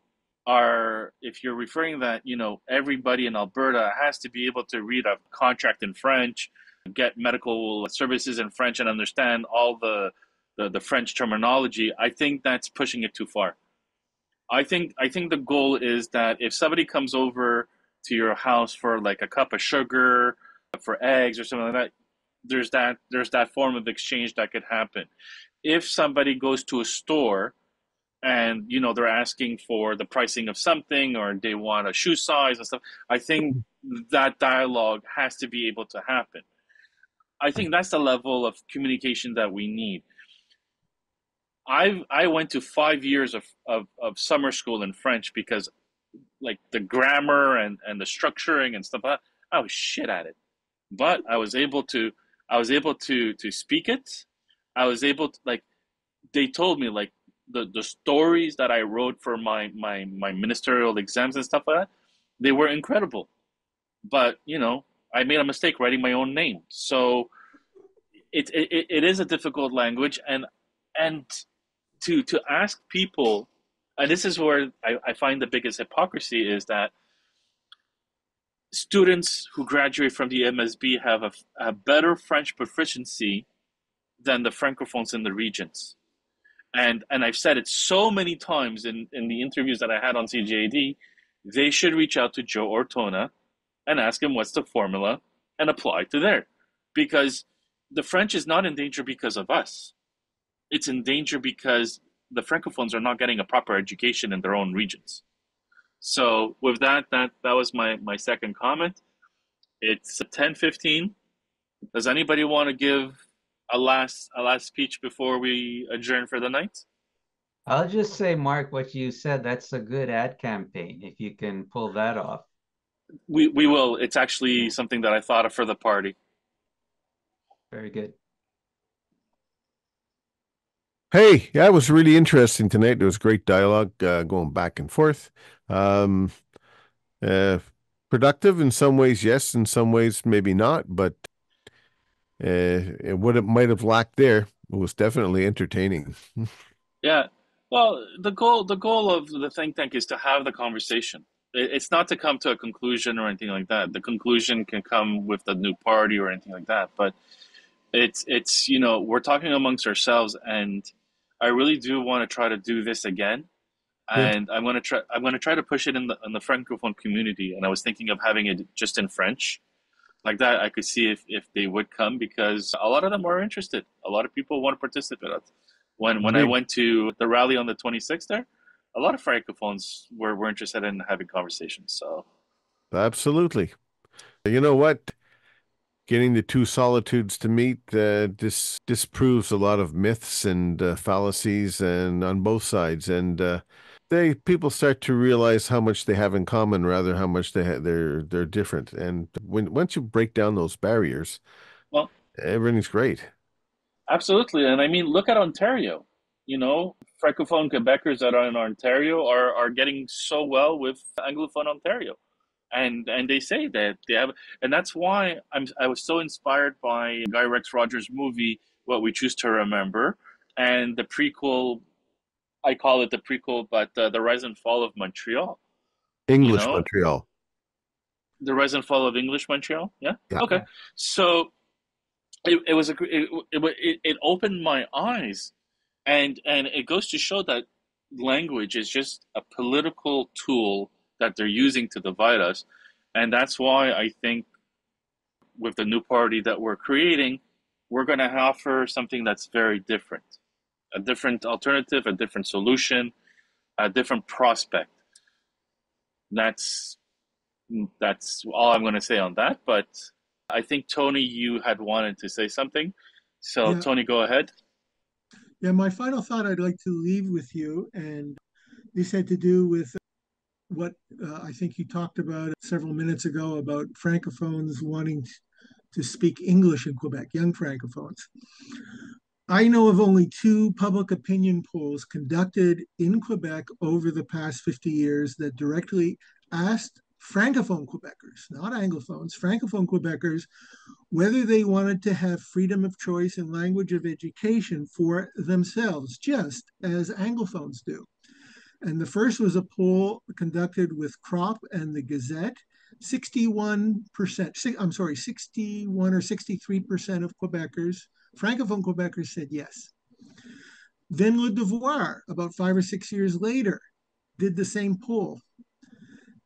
are if you're referring that you know everybody in Alberta has to be able to read a contract in French, get medical services in French, and understand all the the, the French terminology, I think that's pushing it too far. I think I think the goal is that if somebody comes over to your house for like a cup of sugar, for eggs or something like that, there's that there's that form of exchange that could happen. If somebody goes to a store and you know they're asking for the pricing of something or they want a shoe size and stuff, I think that dialogue has to be able to happen. I think that's the level of communication that we need. I I went to five years of, of, of summer school in French because like the grammar and, and the structuring and stuff that, I was shit at it. But I was able to I was able to to speak it. I was able to like they told me like the, the stories that I wrote for my, my my ministerial exams and stuff like that, they were incredible. But you know, I made a mistake writing my own name. So it, it, it is a difficult language and and to to ask people and this is where I, I find the biggest hypocrisy is that students who graduate from the EMSB have a, a better French proficiency than the francophones in the regions. And and I've said it so many times in, in the interviews that I had on CJAD, they should reach out to Joe Ortona and ask him what's the formula and apply to there. Because the French is not in danger because of us. It's in danger because the francophones are not getting a proper education in their own regions. So with that, that that was my my second comment. It's ten fifteen. Does anybody want to give a last a last speech before we adjourn for the night? I'll just say, Mark, what you said, that's a good ad campaign if you can pull that off. We we will. It's actually something that I thought of for the party. Very good. Hey, yeah, it was really interesting tonight. There was great dialogue uh, going back and forth. Um, uh, productive in some ways, yes. In some ways, maybe not. But uh, what it might have lacked there was definitely entertaining. Yeah. Well, the goal the goal of the think tank is to have the conversation. It's not to come to a conclusion or anything like that. The conclusion can come with the new party or anything like that. But it's it's you know we're talking amongst ourselves, and I really do want to try to do this again. Yeah. And I'm gonna try. I'm gonna try to push it in the in the francophone community. And I was thinking of having it just in French, like that. I could see if if they would come because a lot of them are interested. A lot of people want to participate. When when I went to the rally on the 26th there, a lot of francophones were, were interested in having conversations. So, absolutely. You know what? Getting the two solitudes to meet uh, dis- disproves a lot of myths and uh, fallacies, and on both sides, and uh, they people start to realize how much they have in common, rather how much they ha- they're they're different. And when once you break down those barriers, well, everything's great. Absolutely, and I mean, look at Ontario. You know, francophone Quebecers that are in Ontario are are getting so well with Anglophone Ontario, and and they say that they have, and that's why I'm I was so inspired by Guy Rex Rodgers' movie What We Choose to Remember, and the prequel. I call it the prequel, but uh, the rise and fall of Montreal. English you know? Montreal. The rise and fall of English Montreal. Yeah. yeah. Okay. So it, it was a it, it, it opened my eyes and and it goes to show that language is just a political tool that they're using to divide us and that's why i think with the new party that we're creating we're going to offer something that's very different a different alternative a different solution a different prospect that's that's all i'm going to say on that but I think Tony, you had wanted to say something. So yeah. Tony, go ahead. Yeah, my final thought I'd like to leave with you, and this had to do with what uh, I think you talked about several minutes ago about francophones wanting to speak English in Quebec, young francophones. I know of only two public opinion polls conducted in Quebec over the past 50 years that directly asked Francophone Quebecers, not Anglophones, Francophone Quebecers, whether they wanted to have freedom of choice in language of education for themselves, just as Anglophones do. And the first was a poll conducted with CROP and the Gazette. 61%, I'm sorry, 61 or 63% of Quebecers, Francophone Quebecers said yes. Then Le Devoir, about five or six years later, did the same poll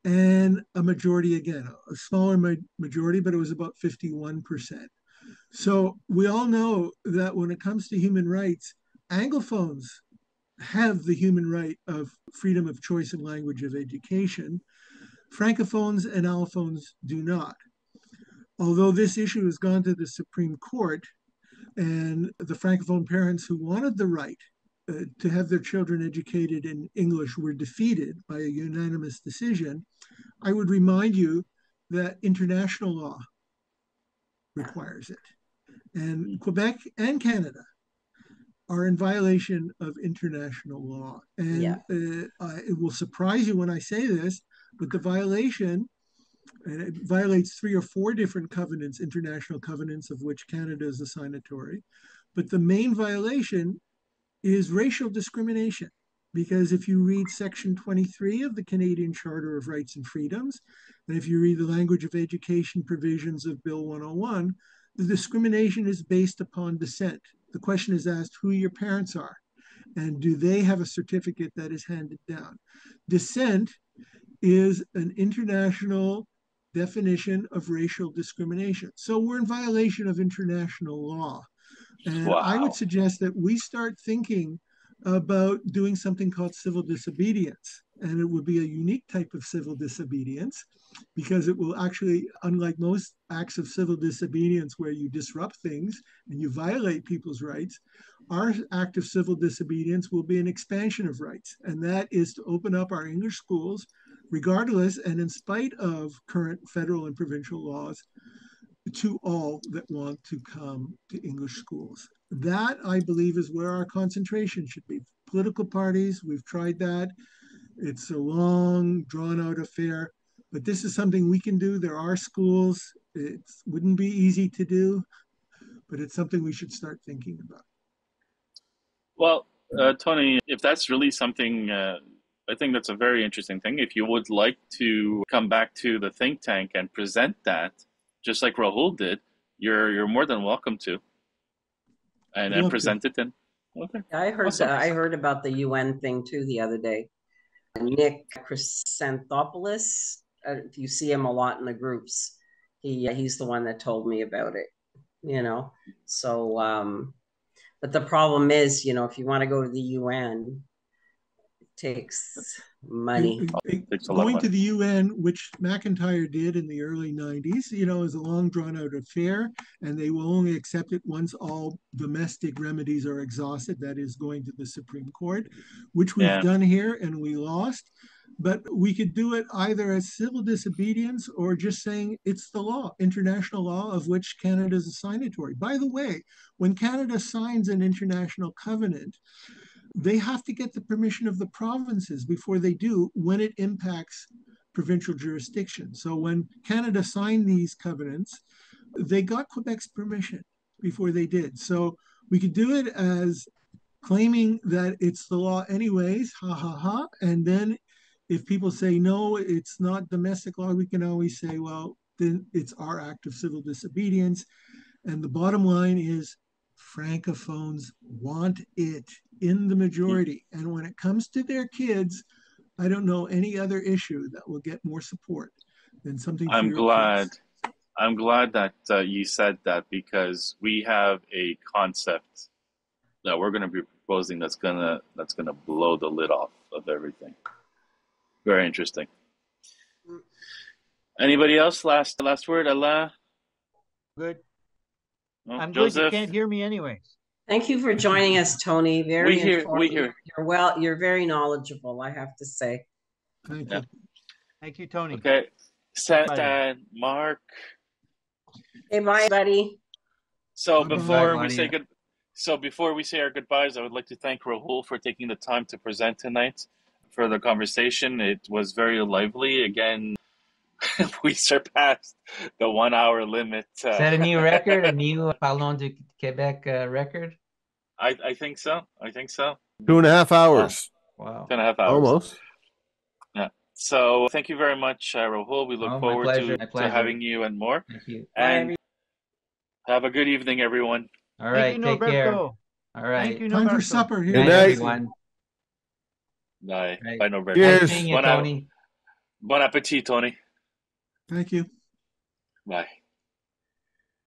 and a majority again, a smaller ma- majority, but it was about 51%. So we all know that when it comes to human rights, Anglophones have the human right of freedom of choice and language of education. Francophones and allophones do not. Although this issue has gone to the Supreme Court, and the Francophone parents who wanted the right uh, to have their children educated in English were defeated by a unanimous decision, I would remind you that international law requires it. And Quebec and Canada are in violation of international law. And yeah. uh, it will surprise you when I say this, but the violation and it violates three or four different covenants, international covenants, of which Canada is a signatory. But the main violation is racial discrimination. Because if you read Section 23 of the Canadian Charter of Rights and Freedoms, and if you read the language of education provisions of Bill 101, the discrimination is based upon descent. The question is asked who your parents are and do they have a certificate that is handed down. Descent is an international definition of racial discrimination. So we're in violation of international law. And wow. I would suggest that we start thinking about doing something called civil disobedience. And it would be a unique type of civil disobedience because it will actually, unlike most acts of civil disobedience where you disrupt things and you violate people's rights, our act of civil disobedience will be an expansion of rights. And that is to open up our English schools, regardless and in spite of current federal and provincial laws, to all that want to come to English schools. That, I believe, is where our concentration should be. Political parties, we've tried that. It's a long, drawn out affair, but this is something we can do. There are schools. It wouldn't be easy to do, but it's something we should start thinking about. Well, uh, Tony, if that's really something, uh, I think that's a very interesting thing. If you would like to come back to the think tank and present that, just like Rahul did, you're you're more than welcome to and, and present it in. Okay. I heard awesome. I heard about the UN thing too the other day. Nick Chrysanthopoulos, uh, if you see him a lot in the groups, he he's the one that told me about it. You know, so um, but the problem is, you know, if you want to go to the UN, takes money. It- it- oh, Takes a Going to the UN, which McIntyre did in the early 90s, you know, is a long drawn out affair, and they will only accept it once all domestic remedies are exhausted. That is going to the Supreme Court, which we've Yeah. done here and we lost. But we could do it either as civil disobedience or just saying it's the law, international law of which Canada is a signatory. By the way, when Canada signs an international covenant, they have to get the permission of the provinces before they do when it impacts provincial jurisdiction. So when Canada signed these covenants, they got Quebec's permission before they did. So we could do it as claiming that it's the law anyways, ha ha ha. And then if people say no, it's not domestic law, we can always say, well, then it's our act of civil disobedience. And the bottom line is francophones want it in the majority. And when it comes to their kids, I don't know any other issue that will get more support than something. for I'm glad. kids. I'm glad that uh, you said that because we have a concept that we're going to be proposing that's gonna that's gonna blow the lid off of everything. Very interesting. Anybody else? Last last word, Allah. Good. No? I'm good. You can't hear me anyways. Thank you for joining us, Tony. Very We hear- we informative. hear. You're well, you're very knowledgeable, I have to say. Thank Yeah. you. Thank you, Tony. Okay, Seth Bye. and Mark. Hey, bye, buddy. So Bye-bye. before Bye, we say good, so before we say our goodbyes, I would like to thank Rahul for taking the time to present tonight for the conversation. It was very lively. Again, we surpassed the one-hour limit. Uh, Is that a new record? A new Parlons du Québec uh, record? I, I think so. I think so. Two and a half hours. Wow. Two and a half hours. Almost. Yeah. So thank you very much, uh, Rahul. We look Oh, forward to, to having you and more. Thank you. And have a good evening, everyone. All right. Thank you, take care. Norberto. All right. Thank you, Time for Norberto. supper here. Good night, night. everyone. Bye. Right. Bye, Norberto. Cheers. Nice seeing you, One hour. Tony. Bon appetit, Tony. Thank you. Bye.